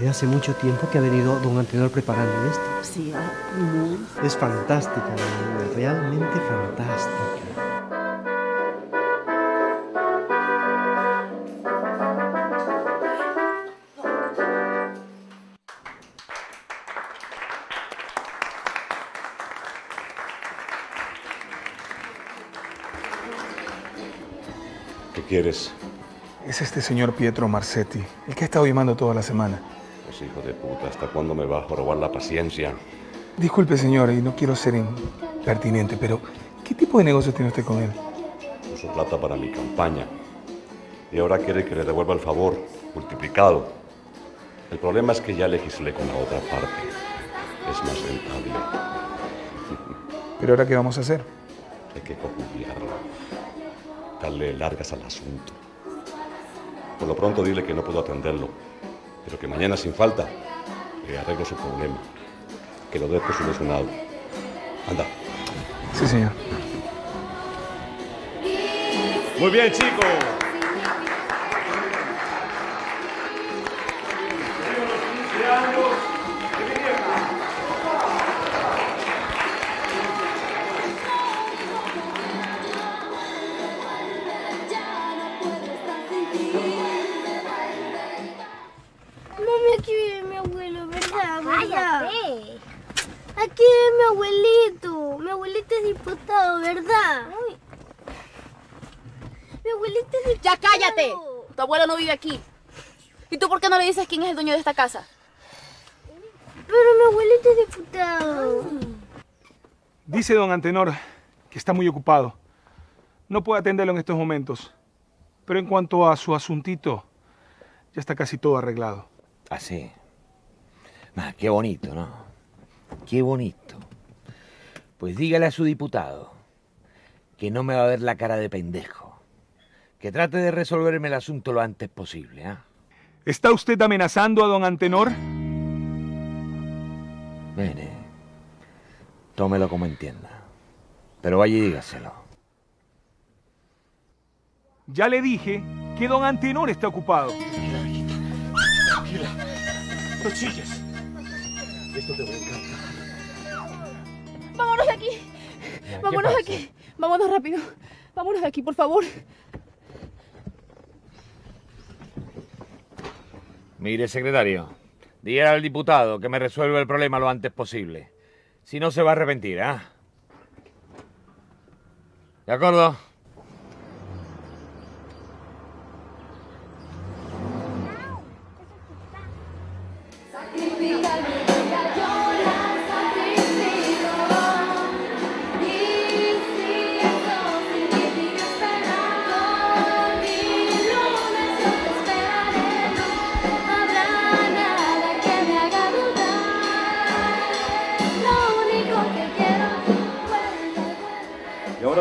Hace mucho tiempo que ha venido don Antenor preparando esto. Sí, muy. Es fantástica, realmente fantástica. ¿Qué quieres? Es este señor Pietro Marsetti, el que ha estado llamando toda la semana. Hijo de puta, ¿hasta cuándo me vas a robar la paciencia? Disculpe, señor, y no quiero ser impertinente, pero ¿qué tipo de negocio tiene usted con él? Puso plata para mi campaña. Y ahora quiere que le devuelva el favor, multiplicado. El problema es que ya legislé con la otra parte. Es más rentable. ¿Pero ahora qué vamos a hacer? Hay que cojudearlo. Darle largas al asunto. Por lo pronto dile que no puedo atenderlo, pero que mañana sin falta le arreglo su problema. Que lo por solucionado. Anda. Sí, señor. Muy bien, chicos. Abuelito. Mi abuelito es diputado, ¿verdad? Mi abuelito es diputado. ¡Ya cállate! Tu abuelo no vive aquí. ¿Y tú por qué no le dices quién es el dueño de esta casa? Pero mi abuelito es diputado. Dice don Antenor que está muy ocupado. No puede atenderlo en estos momentos. Pero en cuanto a su asuntito, ya está casi todo arreglado. Así. Ah, qué bonito, ¿no? Qué bonito. Pues dígale a su diputado que no me va a ver la cara de pendejo. Que trate de resolverme el asunto lo antes posible, ¿ah? ¿Está usted amenazando a don Antenor? Mire, tómelo como entienda. Pero vaya y dígaselo. Ya le dije que don Antenor está ocupado. Tranquila. No chilles. Esto te va a encantar. Vámonos de aquí. ¿qué Vámonos de aquí. Vámonos rápido. Vámonos de aquí, por favor. Mire, secretario, dígale al diputado que me resuelva el problema lo antes posible. Si no, se va a arrepentir, ¿ah? ¿De acuerdo?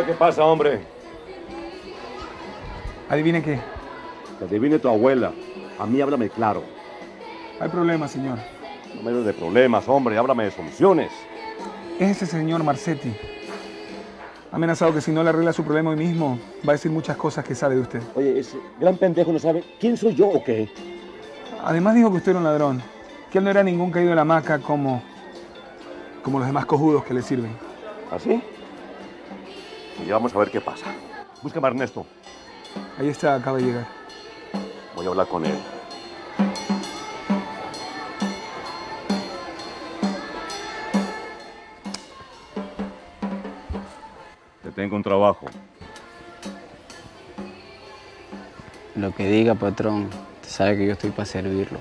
¿Qué pasa, hombre? ¿Adivine qué? Que adivine tu abuela. A mí háblame claro. Hay problemas, señor. No me de problemas, hombre, háblame de soluciones. Es ese señor Marcetti. Ha amenazado que si no le arregla su problema hoy mismo, va a decir muchas cosas que sabe de usted. Oye, ese gran pendejo no sabe quién soy yo o qué. Además dijo que usted era un ladrón, que él no era ningún caído de la hamaca como, como los demás cojudos que le sirven. ¿Así? Y vamos a ver qué pasa. Búscame a Ernesto. Ahí está, acaba de llegar. Voy a hablar con él. Te tengo un trabajo. Lo que diga, patrón, te sabe que yo estoy para servirlo.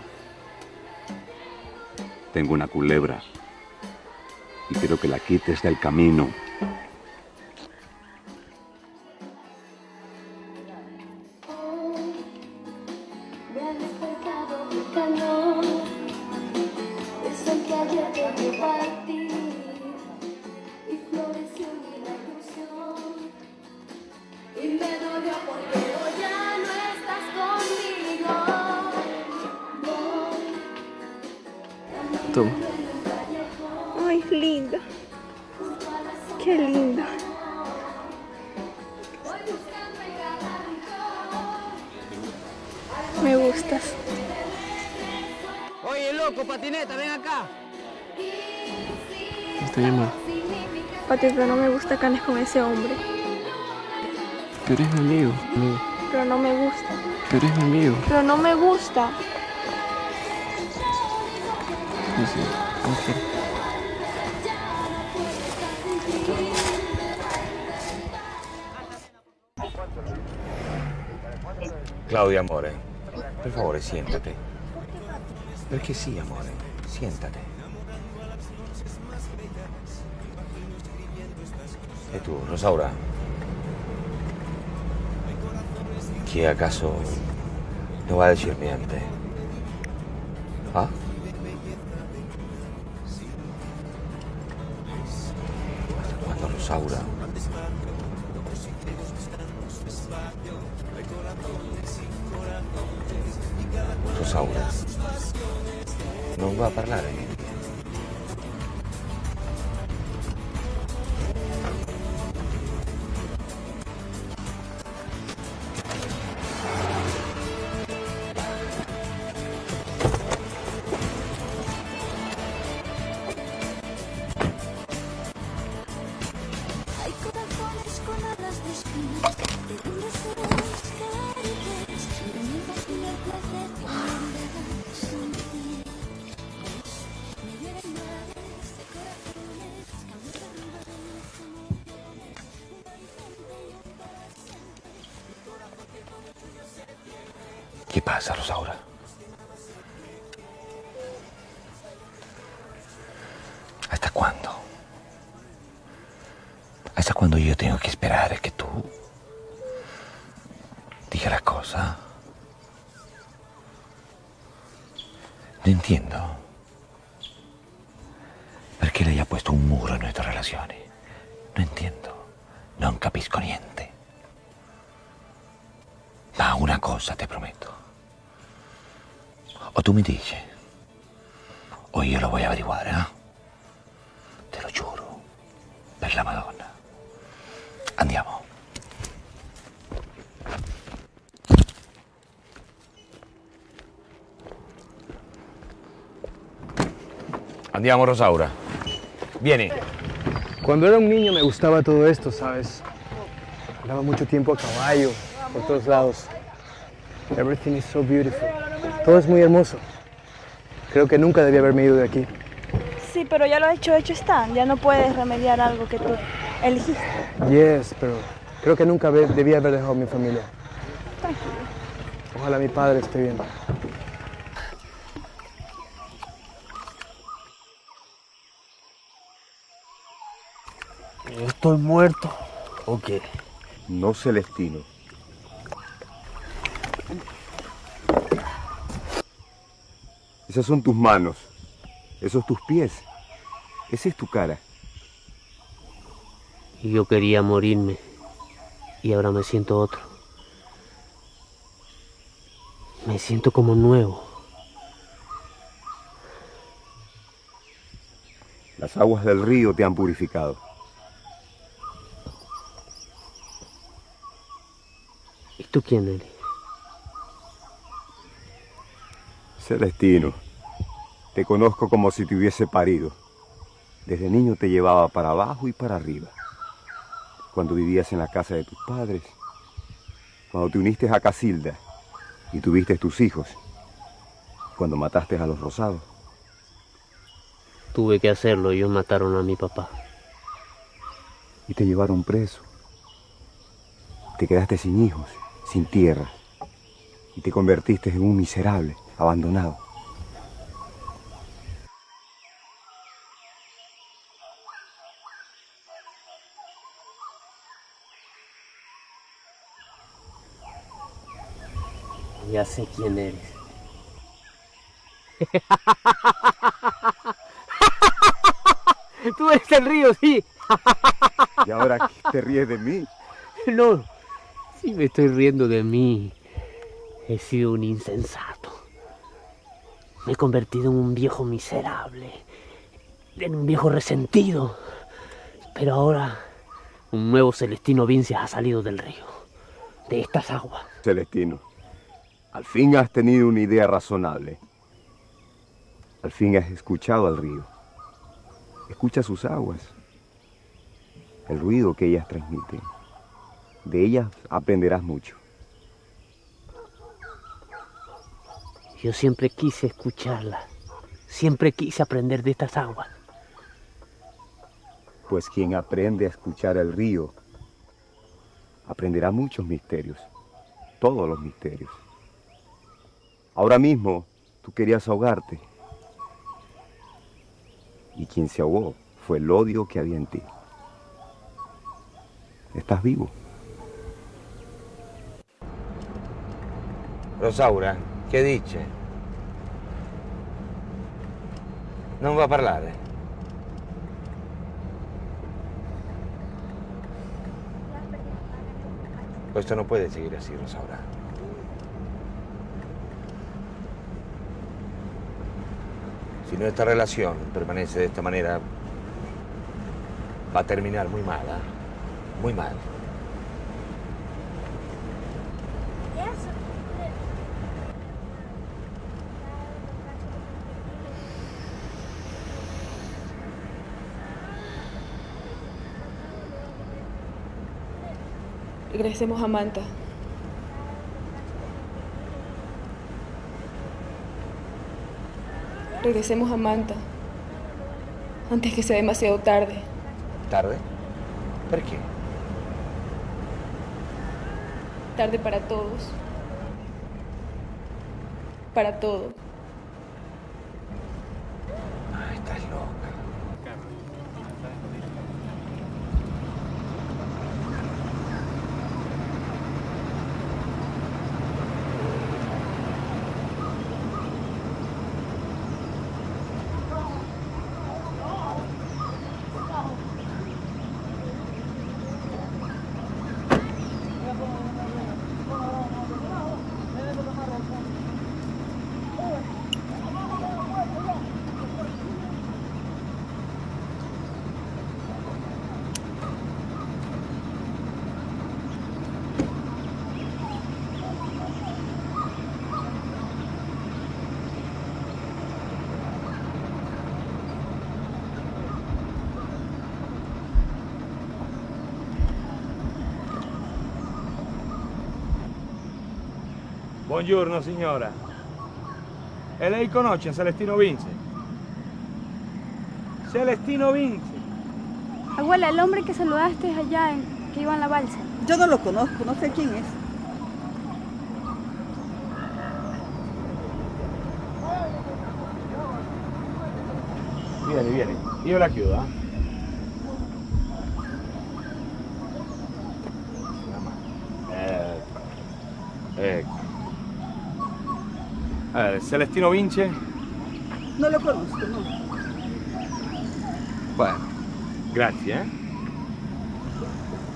Tengo una culebra. Y quiero que la quites del camino. Ay, linda. Qué linda. Me gustas. Oye, loco, patineta, ven acá. Está llamando. Pati, pero no me gusta que andes con ese hombre. Tú eres mi amigo. amigo. Pero no me gusta. Tú eres mi amigo. Pero no me gusta. Claudia, amore, per favore siéntate. Perché sì, amore, siéntate. E tu, Rosaura? ¿Qué acaso no va a decir miente? ¿Ah? Tú me dices, o io lo voy a averiguare, ¿eh? Te lo giuro. Per la Madonna. Andiamo. Andiamo, Rosaura. Vieni. Cuando era un niño me gustaba todo esto, ¿sabes? Andaba mucho tiempo a caballo, por todos lados. Everything is so beautiful. Todo es muy hermoso. Creo que nunca debí haberme ido de aquí. Sí, pero ya lo hecho, hecho está. Ya no puedes remediar algo que tú elegiste. Yes, pero creo que nunca debí haber dejado a mi familia. Tranquilo. Ojalá mi padre esté bien. ¿Estoy muerto o qué? No, Celestino. Esas son tus manos. Esos tus pies. Esa es tu cara. Y yo quería morirme Y ahora me siento otro. Me siento como nuevo. Las aguas del río te han purificado. ¿Y tú quién eres? Celestino, te conozco como si te hubiese parido. Desde niño te llevaba para abajo y para arriba. Cuando vivías en la casa de tus padres, cuando te uniste a Casilda y tuviste tus hijos, cuando mataste a los rosados. Tuve que hacerlo, ellos mataron a mi papá. y te llevaron preso. Te quedaste sin hijos, sin tierra, y te convertiste en un miserable, abandonado. Ya sé quién eres. Tú eres el río, sí. ¿Y ahora te ríes de mí? No, sí me estoy riendo de mí. He sido un insensato. Me he convertido en un viejo miserable, en un viejo resentido. Pero ahora un nuevo Celestino Vince ha salido del río, de estas aguas. Celestino, al fin has tenido una idea razonable. Al fin has escuchado al río. Escucha sus aguas, el ruido que ellas transmiten. De ellas aprenderás mucho. Yo siempre quise escucharla, siempre quise aprender de estas aguas. Pues quien aprende a escuchar el río, aprenderá muchos misterios, todos los misterios. Ahora mismo tú querías ahogarte. Y quien se ahogó fue el odio que había en ti. Estás vivo. Rosaura, che dice? Non va a parlare? Esto no puede seguir así, Rosaura. Si nuestra relación permanece de esta manera, va a terminar muy mal. Muy mal. Regresemos a Manta. Regresemos a Manta. Antes que sea demasiado tarde. ¿Tarde? ¿Por qué? Tarde para todos. Para todo. Ay, estás loca. Buongiorno signora. E lei conosce Celestino Vince? Celestino Vince. Abuela, el hombre que saludaste allá, en, que iba en la balsa. Yo no lo conozco, no sé quién es. Vieni, vieni. Io la chiudo, eh. Eh, Celestino Vince? No lo conozco, no. Bueno, grazie, eh.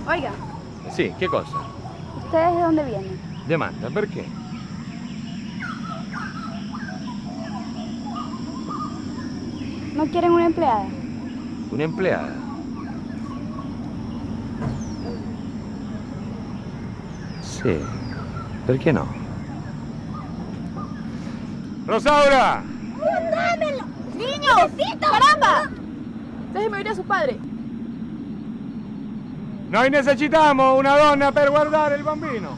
Oiga, Sí, ¿qué cosa? ¿Ustedes de dónde vienen? De Manta, ¿por qué? ¿No quieren una empleada? Una empleada. Sí, ¿por qué no? ¡Rosaura! ¡Dámelo! ¡Niños! ¡Caramba! Déjeme ir a su padre. Noi necesitamos una donna per guardare il bambino.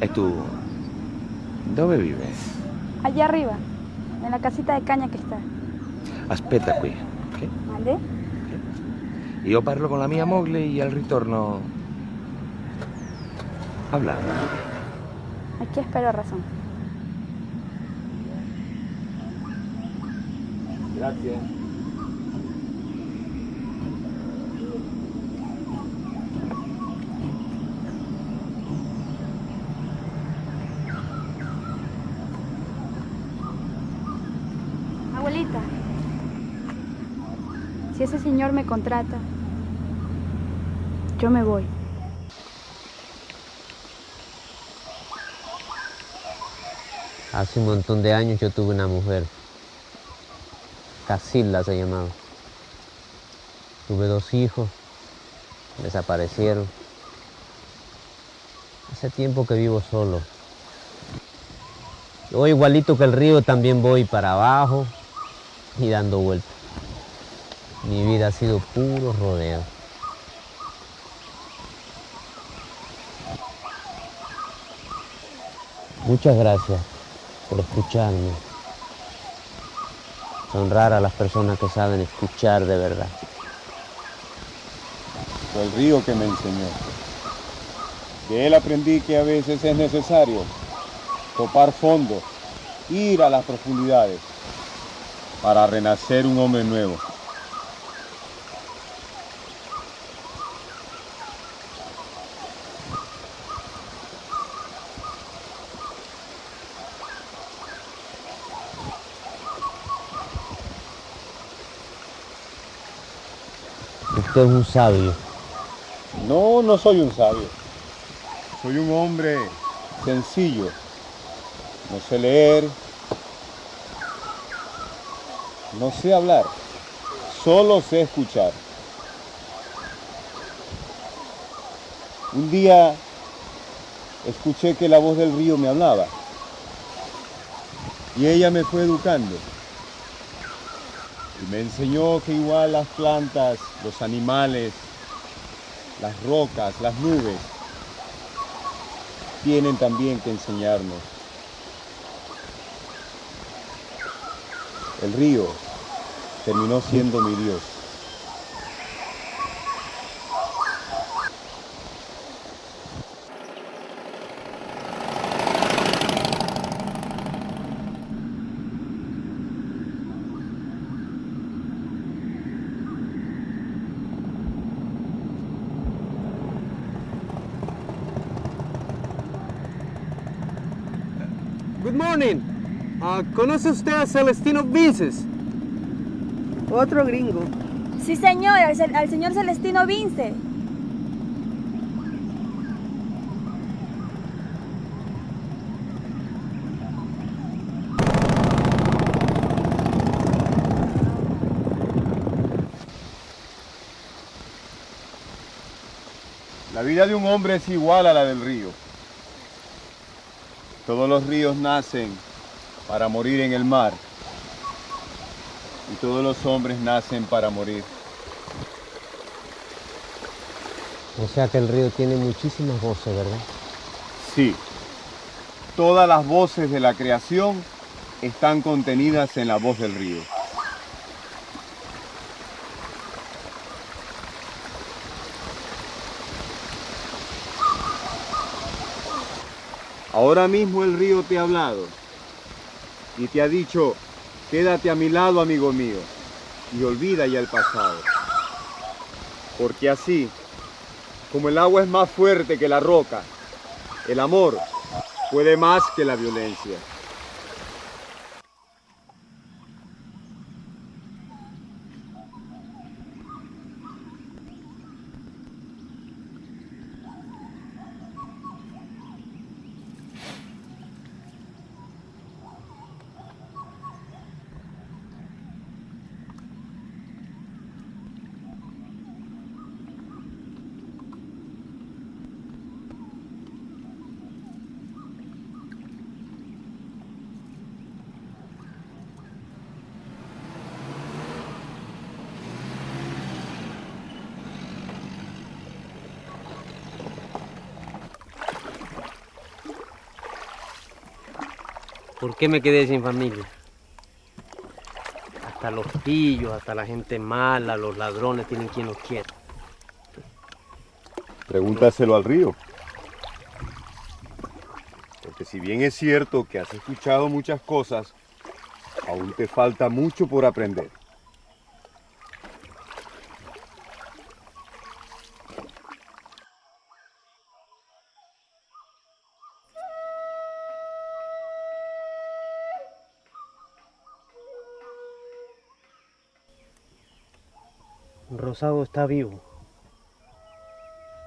¿Es tu... ¿Dónde vives? Allá arriba, en la casita de caña que está. Aspetta qui, ok? ¿Vale? Io parlo con la mia moglie e al ritorno... Hablamos. Aquí espero razón. Grazie. Abuelita, si ese señor me contrata, yo me voy. Hace un montón de años yo tuve una mujer. Casilda se llamaba. Tuve dos hijos. Desaparecieron. Hace tiempo que vivo solo. Yo igualito que el río también voy para abajo y dando vueltas. Mi vida ha sido puro rodeo. Muchas gracias por escucharme. Son raras las personas que saben escuchar de verdad. El río que me enseñó. De él aprendí que a veces es necesario topar fondo, ir a las profundidades para renacer un hombre nuevo. Usted es un sabio. No, no soy un sabio. Soy un hombre sencillo. No sé leer. No sé hablar. Solo sé escuchar. Un día escuché que la voz del río me hablaba. Y ella me fue educando. Me enseñó que igual las plantas, los animales, las rocas, las nubes, tienen también que enseñarnos. El río terminó siendo mi Dios. ¿Conoce usted a Celestino Vinces? Otro gringo. Sí, señor, al, señor Celestino Vince. La vida de un hombre es igual a la del río. Todos los ríos nacen para morir en el mar y todos los hombres nacen para morir. O sea que el río tiene muchísimas voces, ¿verdad? Sí, todas las voces de la creación están contenidas en la voz del río. Ahora mismo el río te ha hablado y te ha dicho, quédate a mi lado, amigo mío, y olvida ya el pasado. Porque así, como el agua es más fuerte que la roca, el amor puede más que la violencia. ¿Por qué me quedé sin familia? Hasta los pillos, hasta la gente mala, los ladrones tienen quien los quiera. Pregúntaselo al río. Porque si bien es cierto que has escuchado muchas cosas, aún te falta mucho por aprender. Rosado está vivo.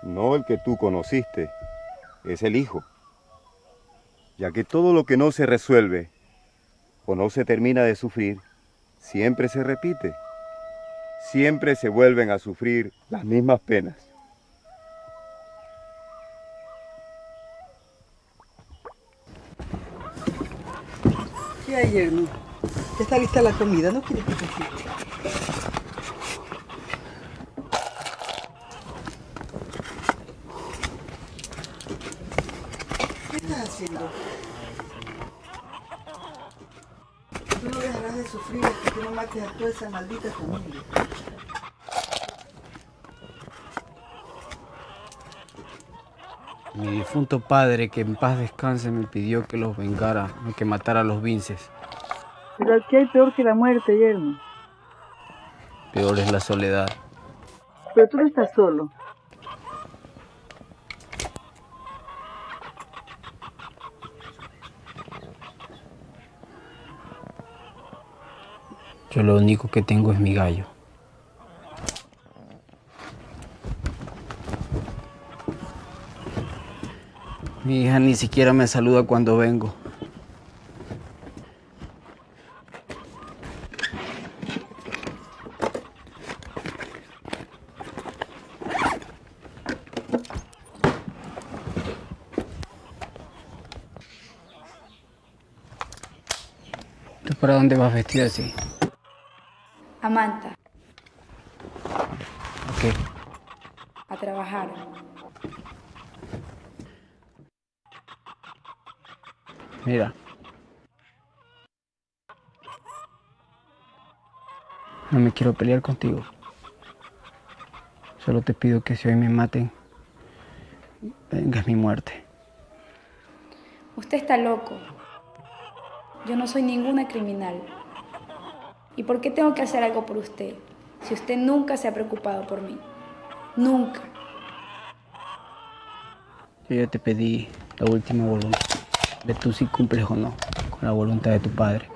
No el que tú conociste, es el hijo. Ya que todo lo que no se resuelve o no se termina de sufrir, siempre se repite. Siempre se vuelven a sufrir las mismas penas. ¿Qué hay? Ya está lista la comida, ¿no quieres que te sirva? ¿Qué estás haciendo? Tú no dejarás de sufrir hasta que no mates a toda esa maldita familia. Mi difunto padre, que en paz descanse, me pidió que los vengara, que matara a los vinces. Pero aquí hay peor que la muerte, yerno. Peor es la soledad. Pero tú no estás solo. Yo lo único que tengo es mi gallo. Mi hija ni siquiera me saluda cuando vengo. ¿Tú para dónde vas vestida así? Amanta, Ok. a trabajar. Mira. No me quiero pelear contigo. Solo te pido que si hoy me maten, vengas mi muerte. Usted está loco. Yo no soy ninguna criminal. ¿Y por qué tengo que hacer algo por usted si usted nunca se ha preocupado por mí? Nunca. Yo ya te pedí la última voluntad. De tú si cumples o no con la voluntad de tu padre.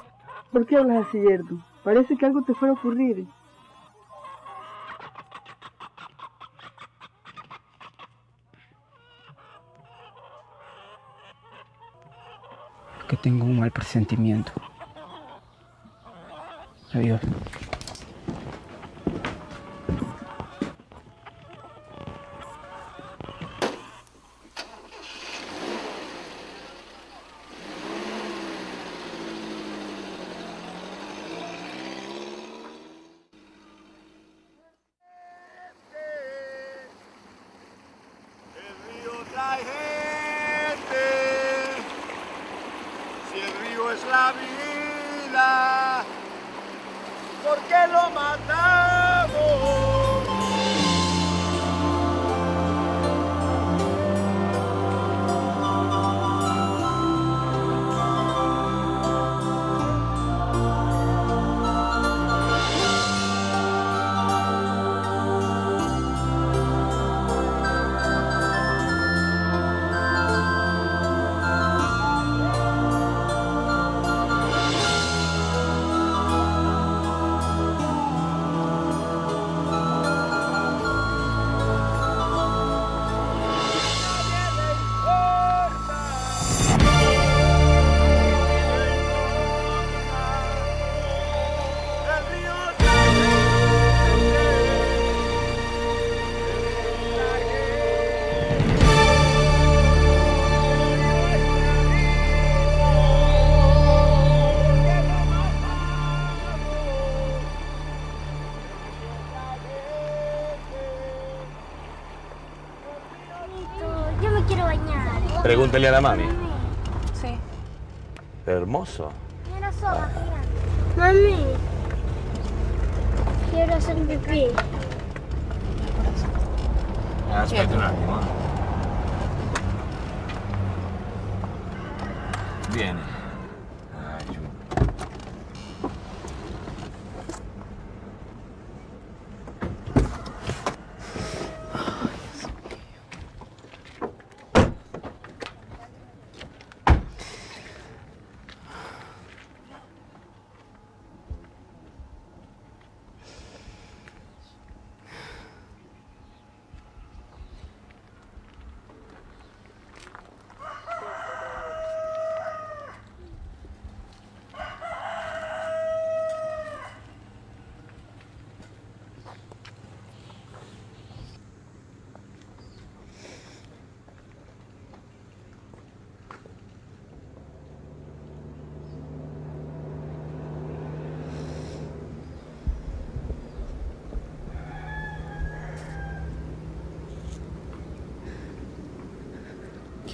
¿Por qué hablas así, yerno? Parece que algo te fuera a ocurrir. Que tengo un mal presentimiento. Adiós. trae gente. Si es la vida, ¿por qué lo matamos? Pregúntele a la mami. Sí. Hermoso. Mira, soga, Mami, quiero hacer pipí. Ah, Aspetta un attimo.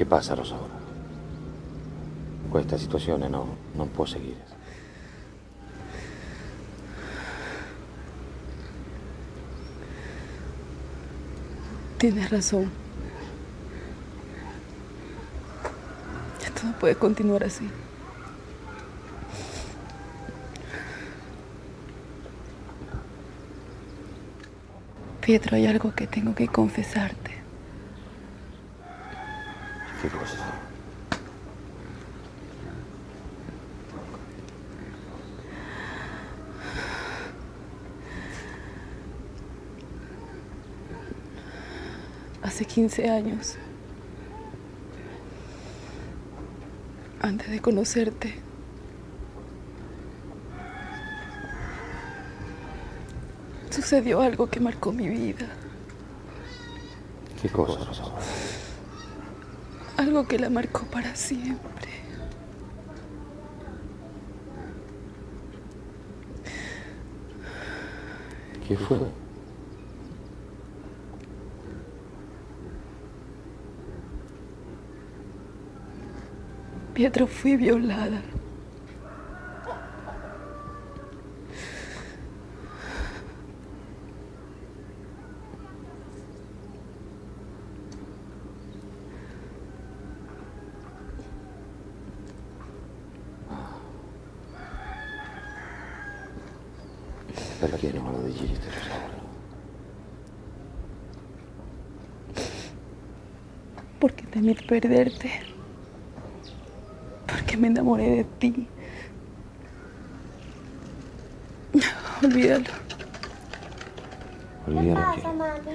Che passa, Rosaura? Questa situazione no, non può seguire. Tienes razón. Esto no puede continuar así. Pietro, hay algo que tengo que confesarte. Che cosa? Hace 15 años, antes de conocerte, sucedió algo que marcó mi vida. Che cosa? Algo que la marcó para siempre. Che fu? Pietro, fui violada. Porque temí perderte. Me enamoré de ti. Olvídalo. Olvídalo que... mami?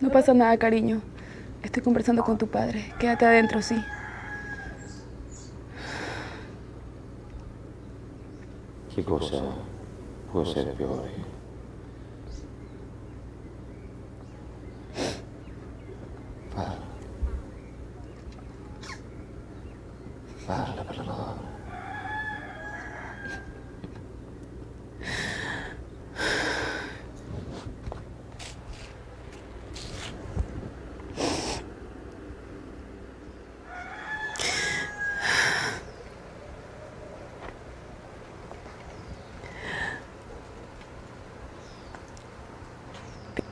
No pasa nada, cariño. Estoy conversando con tu padre. Quédate adentro, sí. Che cosa può essere peore? Parla. Parla per la Madonna.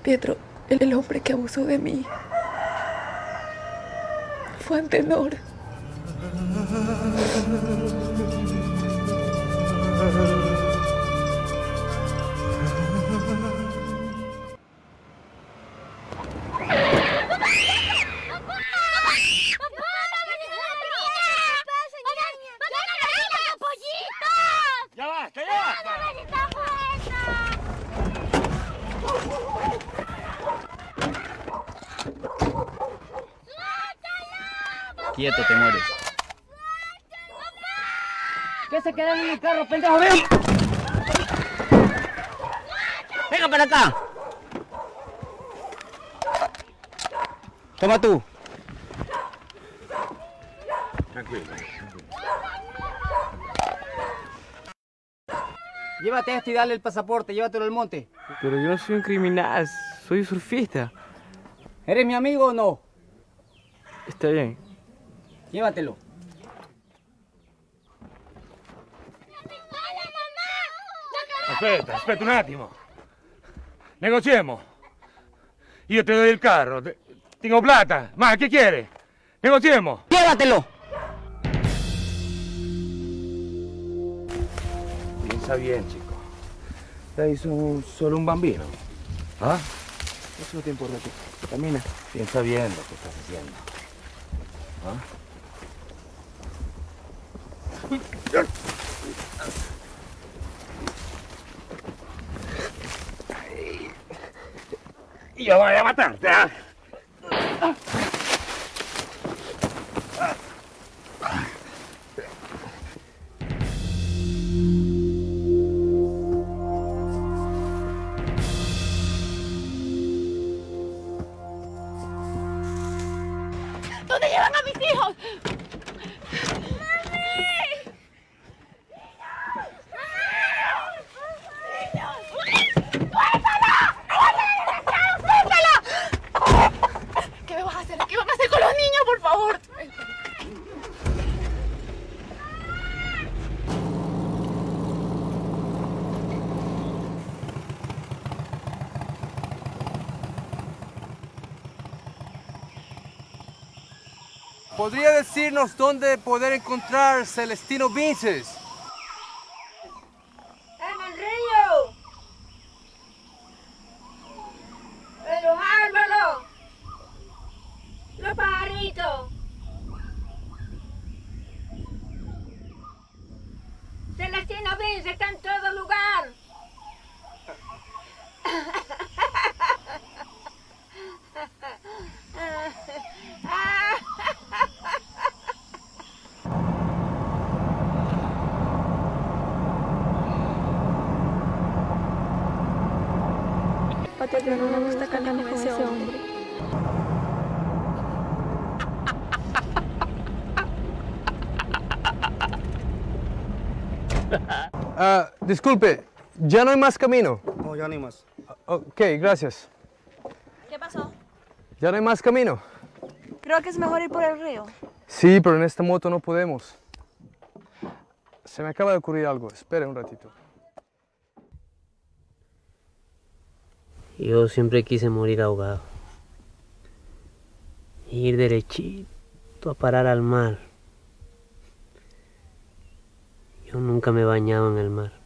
Pietro, el, el hombre que de mí fue Antenor. Pendejo? ¡Ven! ¡Venga para acá! Toma tú. Tranquilo. Llévate este y dale el pasaporte, llévatelo al monte. Pero yo no soy un criminal, soy surfista. ¿Eres mi amigo o no? Está bien. Llévatelo. Aspetta, aspetta un attimo. Negociemos. Io te doy el carro. Te- Tengo plata. Ma, ¿qué quiere? Negociemos. Llévatelo. Piensa bien, chico. Te hizo solo un bambino. ¿Ah? Eso no te importa. Camina. Piensa bien lo que estás haciendo. ¿Ah? Yo voy a matarte. ¿ah? ¿Dónde ¿Podría decirnos dónde poder encontrar Celestino Vinces? ¡En el río! ¡En los árboles! ¡Los pajaritos! Celestino Vince está en todo lugar. Patria, no me gusta que con ese hombre. Ah, disculpe, ¿ya no hay más camino? No, ya ni más. Ok, gracias. ¿Qué pasó? ¿Ya no hay más camino? Creo que es mejor ir por el río. Sí, pero en esta moto no podemos. Se me acaba de ocurrir algo. Espere un ratito. Yo siempre quise morir ahogado. Ir derechito a parar al mar. Yo nunca me he bañado en el mar.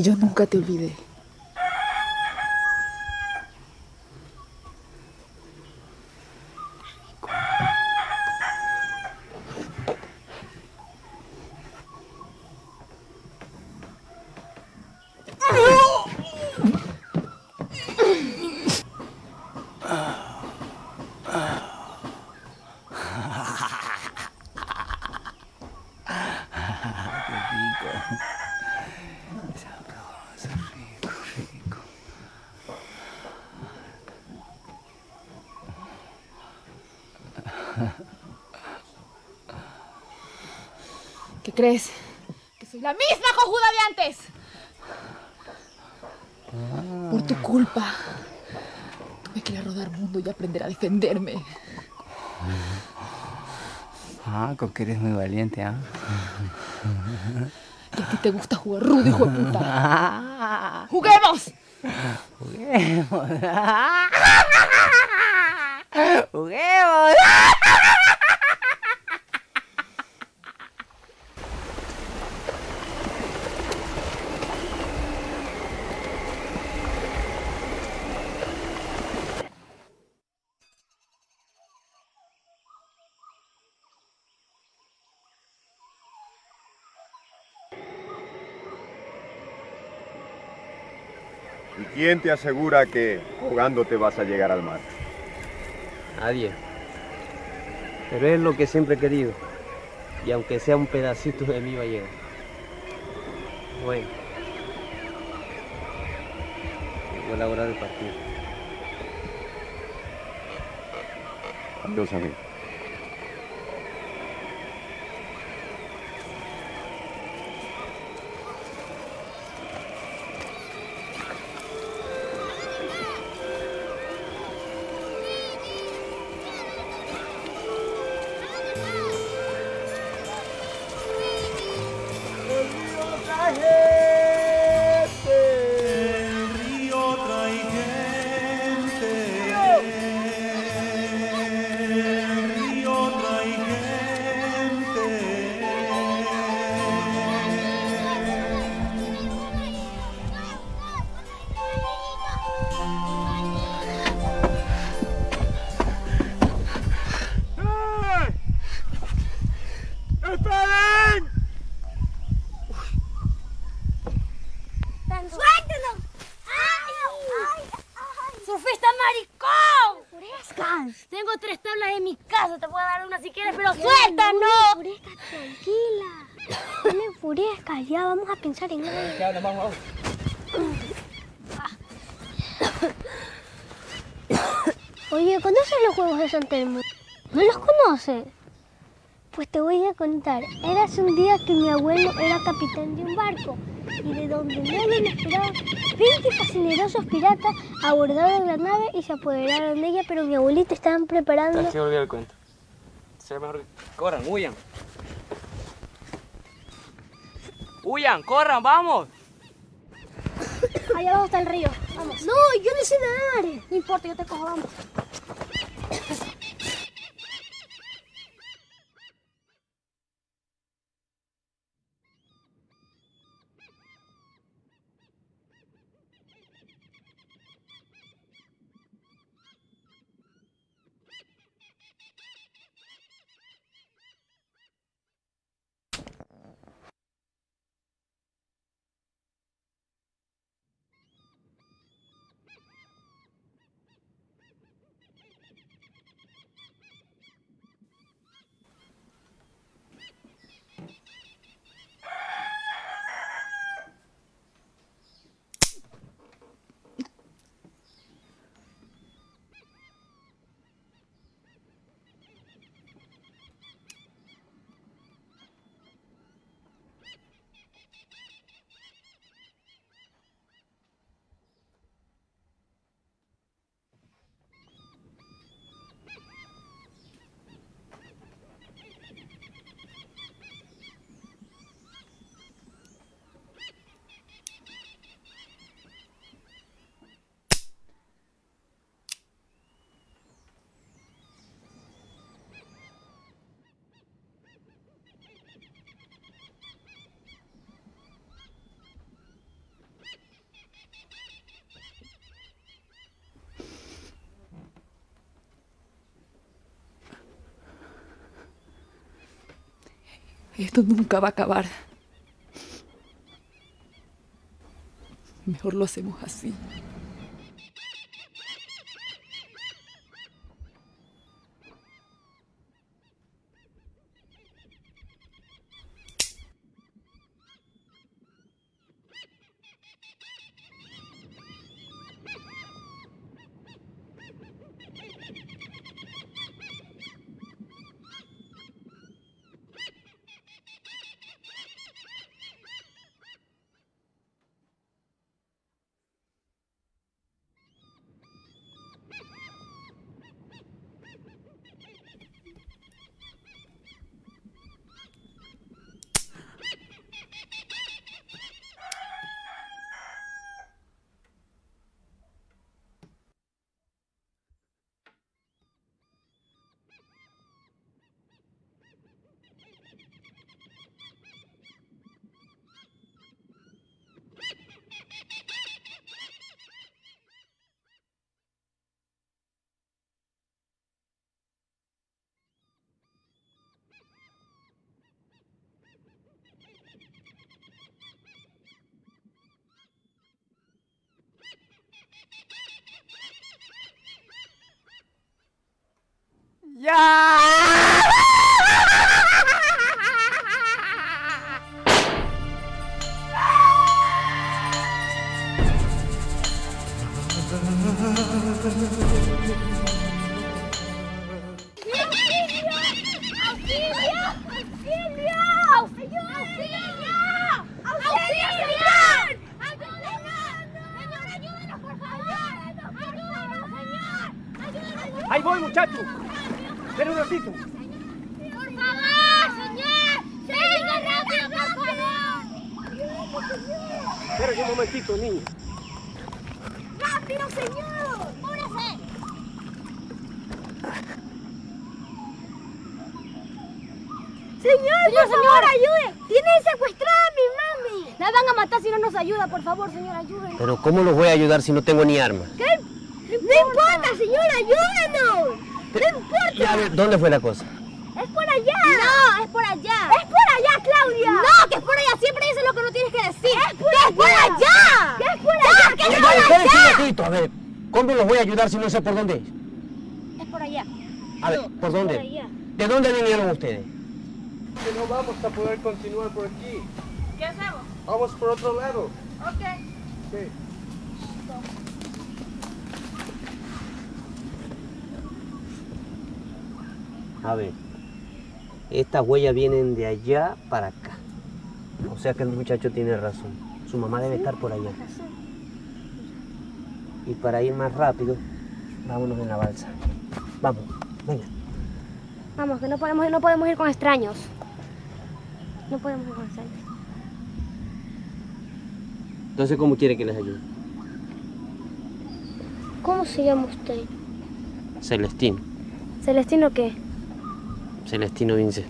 Y yo nunca te olvidé. Qué rico. Sabroso, rico, rico. ¿Qué crees? Que soy la misma cojuda de antes. Por tu culpa. Tuve que ir a rodar mundo y aprender a defenderme. Ah, con que eres muy valiente, ¿ah? Y a ti te gusta jugar rudo, hijo de puta. ¡Juguemos! Juguemos. Juguemos. ¿Y quién te asegura que jugándote vas a llegar al mar? Nadie. Pero es lo que siempre he querido. Y aunque sea un pedacito de mí va a llegar. Bueno. Llegó la hora del partido. Adiós, amigo. Contar. Érase un día que mi abuelo era capitán de un barco y de donde nadie lo esperaba, 20 fascinerosos piratas abordaron la nave y se apoderaron de ella, pero mi abuelita estaban preparando... Se olvidó el cuento. Será mejor. Corran, huyan. Huyan, corran, vamos. Allá abajo está el río. Vamos. No, yo no sé nadar. No importa, yo te cojo, vamos. Esto nunca va a acabar. Mejor lo hacemos así. ¿Cómo los voy a ayudar si no tengo ni armas? ¿Qué? No importa, señor, ayúdenos. No importa. A ver, ¿dónde fue la cosa? Es por allá. No, es por allá. Es por allá, Claudia. No, que es por allá. Siempre dices lo que no tienes que decir. Es por, allá. por allá. ¿Qué es por allá? ¿Qué es por allá? a ver. ¿Cómo los voy a ayudar si no sé por dónde es? Es por allá. A ver, ¿por dónde? Por allá. ¿De dónde vinieron ustedes? Que no vamos a poder continuar por aquí. ¿Qué hacemos? Vamos por otro lado. Ok. Sí. A ver, estas huellas vienen de allá para acá. O sea que el muchacho tiene razón. Su mamá debe estar por allá. Y para ir más rápido, vámonos en la balsa. Vamos, venga. Vamos, que no podemos, no podemos ir con extraños. No podemos ir con extraños. Entonces, ¿cómo quiere que les ayude? ¿Cómo se llama usted? Celestino. ¿Celestino qué? Celestino Vince.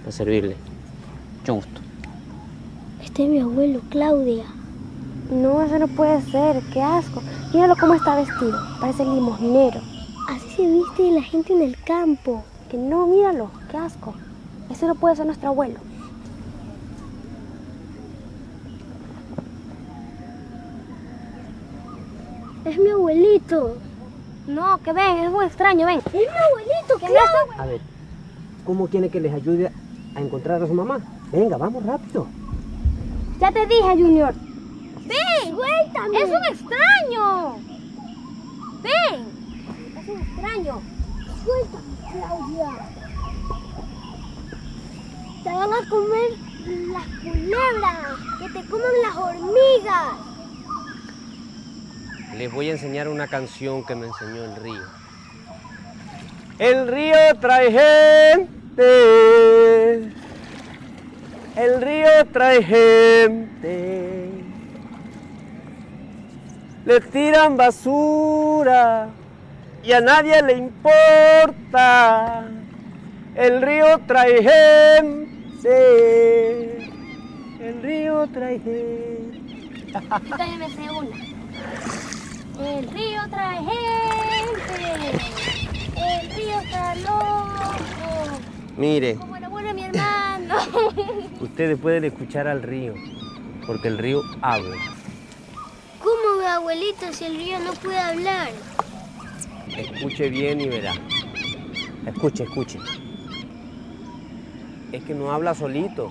Para servirle. Mucho gusto. Este es mi abuelo, Claudia. No, eso no puede ser. Qué asco. Míralo cómo está vestido. Parece limosnero. Así se viste la gente en el campo. Que no, míralo. Qué asco. Ese no puede ser nuestro abuelo. Es mi abuelito. No, que ven, es muy extraño, ven. Es mi abuelito, ¿Qué claro. A ver, ¿cómo quiere que les ayude a encontrar a su mamá? Venga, vamos rápido. Ya te dije, Junior. ¡Ven! ¡Suéltame! ¡Es un extraño! ¡Ven! Es un extraño. Suéltame, Claudia. Te van a comer las culebras, que te comen las hormigas. Les voy a enseñar una canción que me enseñó el río. El río trae gente. El río trae gente. Le tiran basura y a nadie le importa. El río trae gente. El río trae gente. El río trae gente. Está loco. Mire, Como el abuelo de mi hermano. ustedes pueden escuchar al río, porque el río habla. ¿Cómo abuelito, si el río no puede hablar? Escuche bien y verá. Escuche, escuche. Es que no habla solito.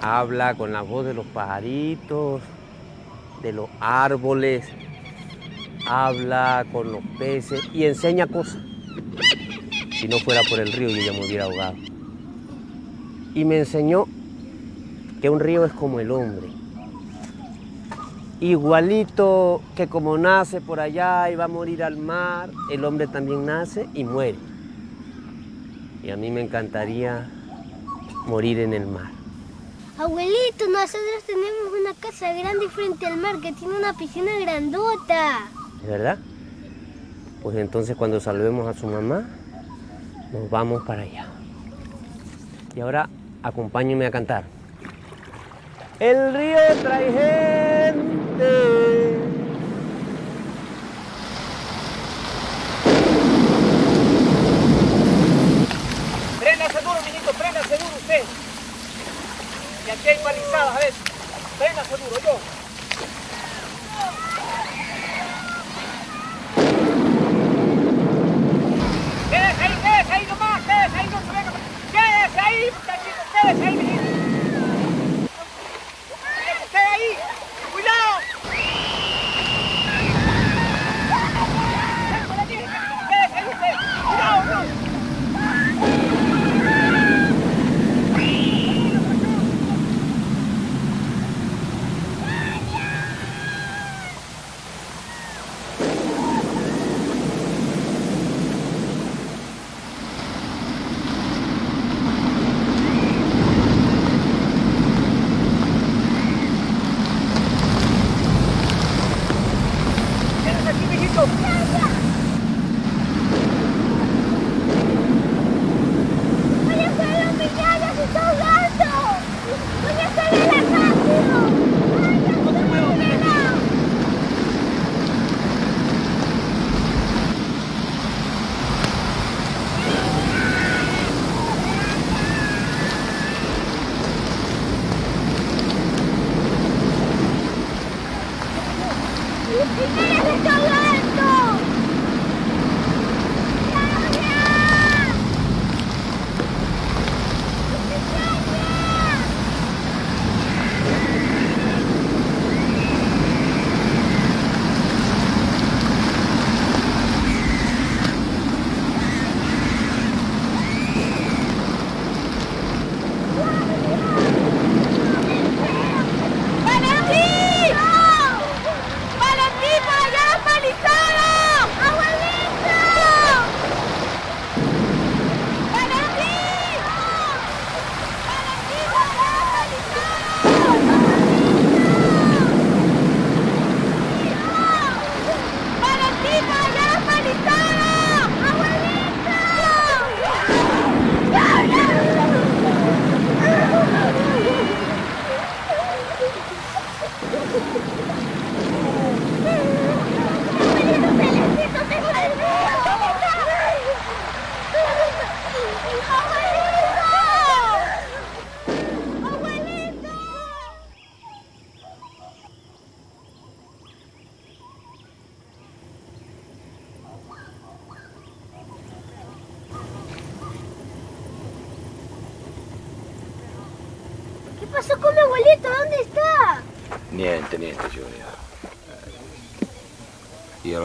Habla con la voz de los pajaritos, de los árboles. Habla con los peces y enseña cosas. Si no fuera por el río, yo ya me hubiera ahogado. Y me enseñó que un río es como el hombre. Igualito que como nace por allá y va a morir al mar, el hombre también nace y muere. Y a mí me encantaría morir en el mar. Abuelito, nosotros tenemos una casa grande frente al mar que tiene una piscina grandota. ¿Es verdad? Pues entonces cuando salvemos a su mamá, nos vamos para allá. Y ahora acompáñenme a cantar. El río trae gente. Préndase duro, mijito, préndase duro usted. Y aquí hay palizadas, a ver. Préndase duro, yo. Dave, that is the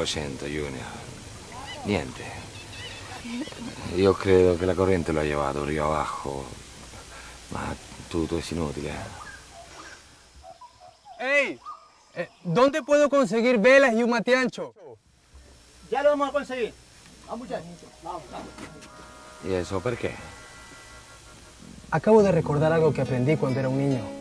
Sento, Junior. Niente. Io credo che la corrente lo ha llevato río abajo. Ma tutto es inutile. ¡Ey! Eh, ¿Dónde puedo conseguir velas y un matiancho? Ya lo vamos a conseguir. Vamos, muchachos. Vamos, vamos. ¿Y eso por qué? Acabo de recordar algo que aprendí cuando era un niño.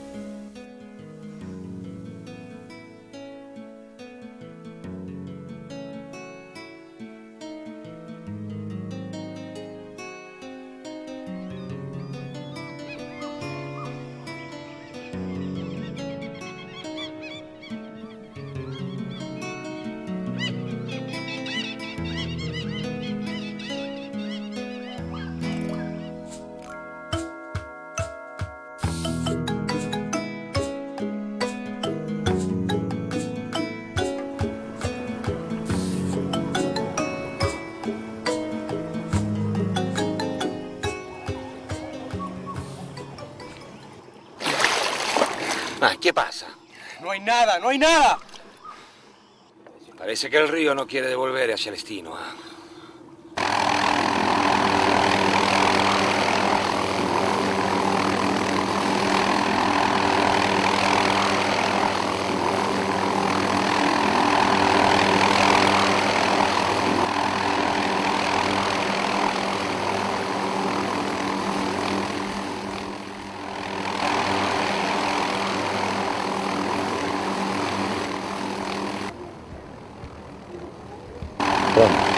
Parece que el río no quiere devolver a Celestino. Ah.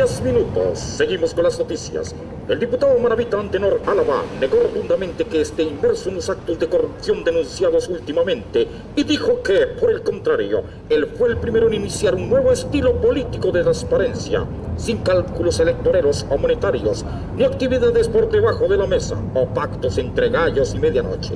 10 minutos. Seguimos con las noticias. El diputado maravita Antenor Álava negó rotundamente que esté inmerso en los actos de corrupción denunciados últimamente y dijo que, por el contrario, él fue el primero en iniciar un nuevo estilo político de transparencia, sin cálculos electoreros o monetarios, ni actividades por debajo de la mesa o pactos entre gallos y medianoche.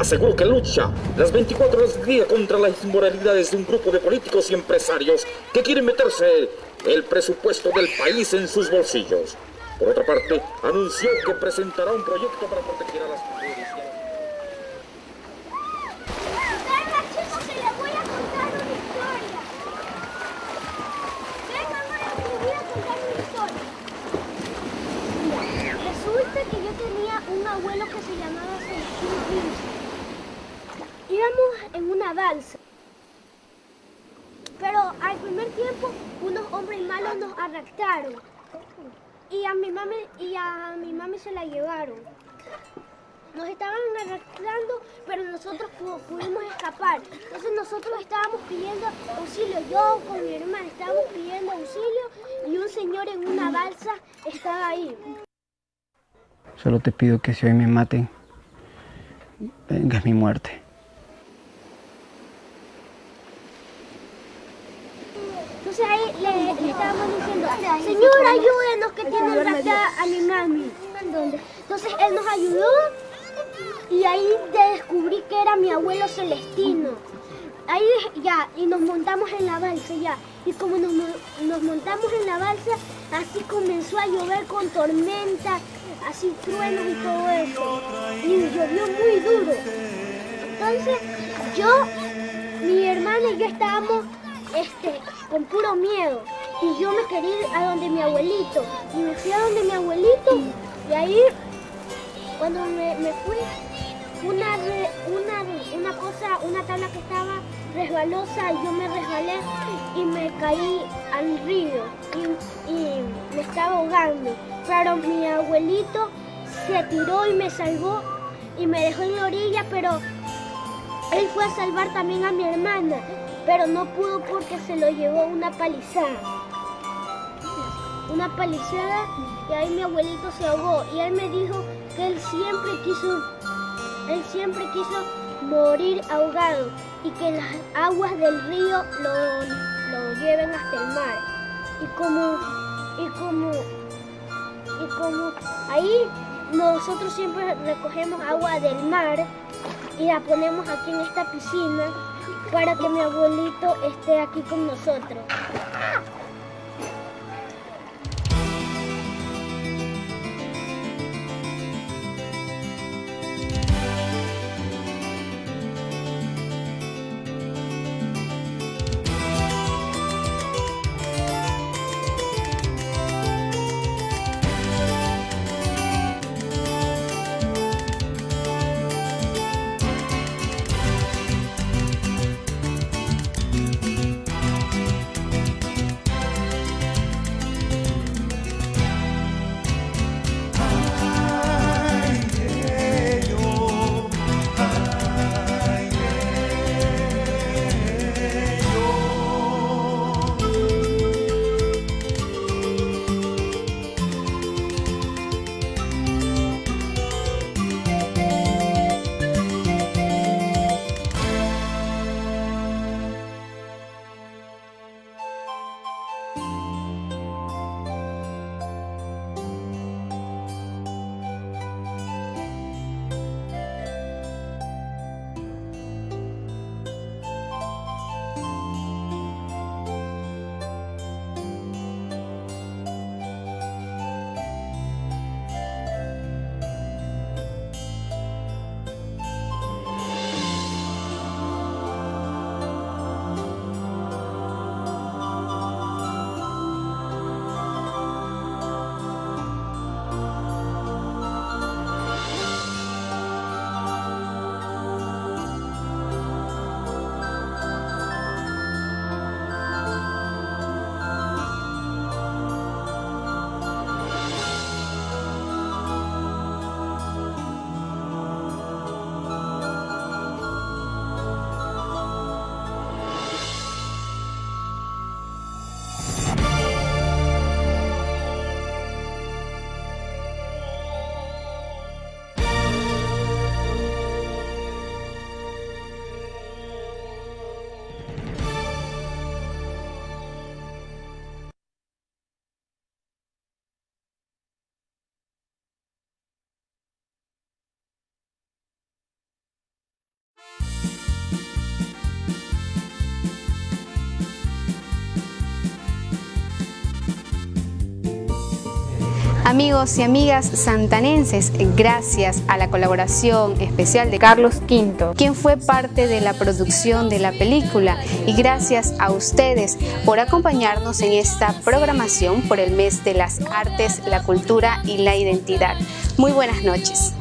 Aseguró que lucha las 24 horas del día contra las inmoralidades de un grupo de políticos y empresarios que quieren meterse el presupuesto del país en sus bolsillos. Por otra parte, anunció que presentará un proyecto para proteger a las Venga, chicos, que les voy a contar una historia. Venga, Maya, que les voy a contar una historia. Mira, resulta que yo tenía un abuelo que se llamaba Celestino Pinto. Íbamos en una balsa. Pero al primer tiempo unos hombres malos nos arrastraron. Y a mi mami, y a mi mami se la llevaron. Nos estaban arrastrando, pero nosotros pu- pudimos escapar. Entonces nosotros estábamos pidiendo auxilio. Yo con mi hermana estábamos pidiendo auxilio y un señor en una balsa estaba ahí. Solo te pido que si hoy me maten, vengas mi muerte. Entonces ahí le, le estábamos diciendo, Señor, ayúdenos que tiene arrastrada a mi mami. Entonces él nos ayudó y ahí descubrí que era mi abuelo Celestino. Ahí ya, y nos montamos en la balsa ya. Y como nos, nos montamos en la balsa, así comenzó a llover con tormenta, así truenos y todo eso. Y llovió muy duro. Entonces yo, mi hermana y yo estábamos este, con puro miedo. y yo me quería ir a donde mi abuelito. Y me fui a donde mi abuelito y ahí cuando me, me fui una, una, una cosa, una tabla que estaba resbalosa y yo me resbalé y me caí al río y, y me estaba ahogando. Pero mi abuelito se tiró y me salvó y me dejó en la orilla, pero él fue a salvar también a mi hermana, pero no pudo porque se lo llevó una palizada. Una palizada y ahí mi abuelito se ahogó y él me dijo que él siempre quiso, él siempre quiso morir ahogado y que las aguas del río lo, lo lleven hasta el mar. Y como, y como, y como ahí nosotros siempre recogemos agua del mar y la ponemos aquí en esta piscina para que mi abuelito esté aquí con nosotros. Amigos y amigas santanenses, gracias a la colaboración especial de Carlos V, quien fue parte de la producción de la película, y gracias a ustedes por acompañarnos en esta programación por el mes de las artes, la cultura y la identidad. Muy buenas noches.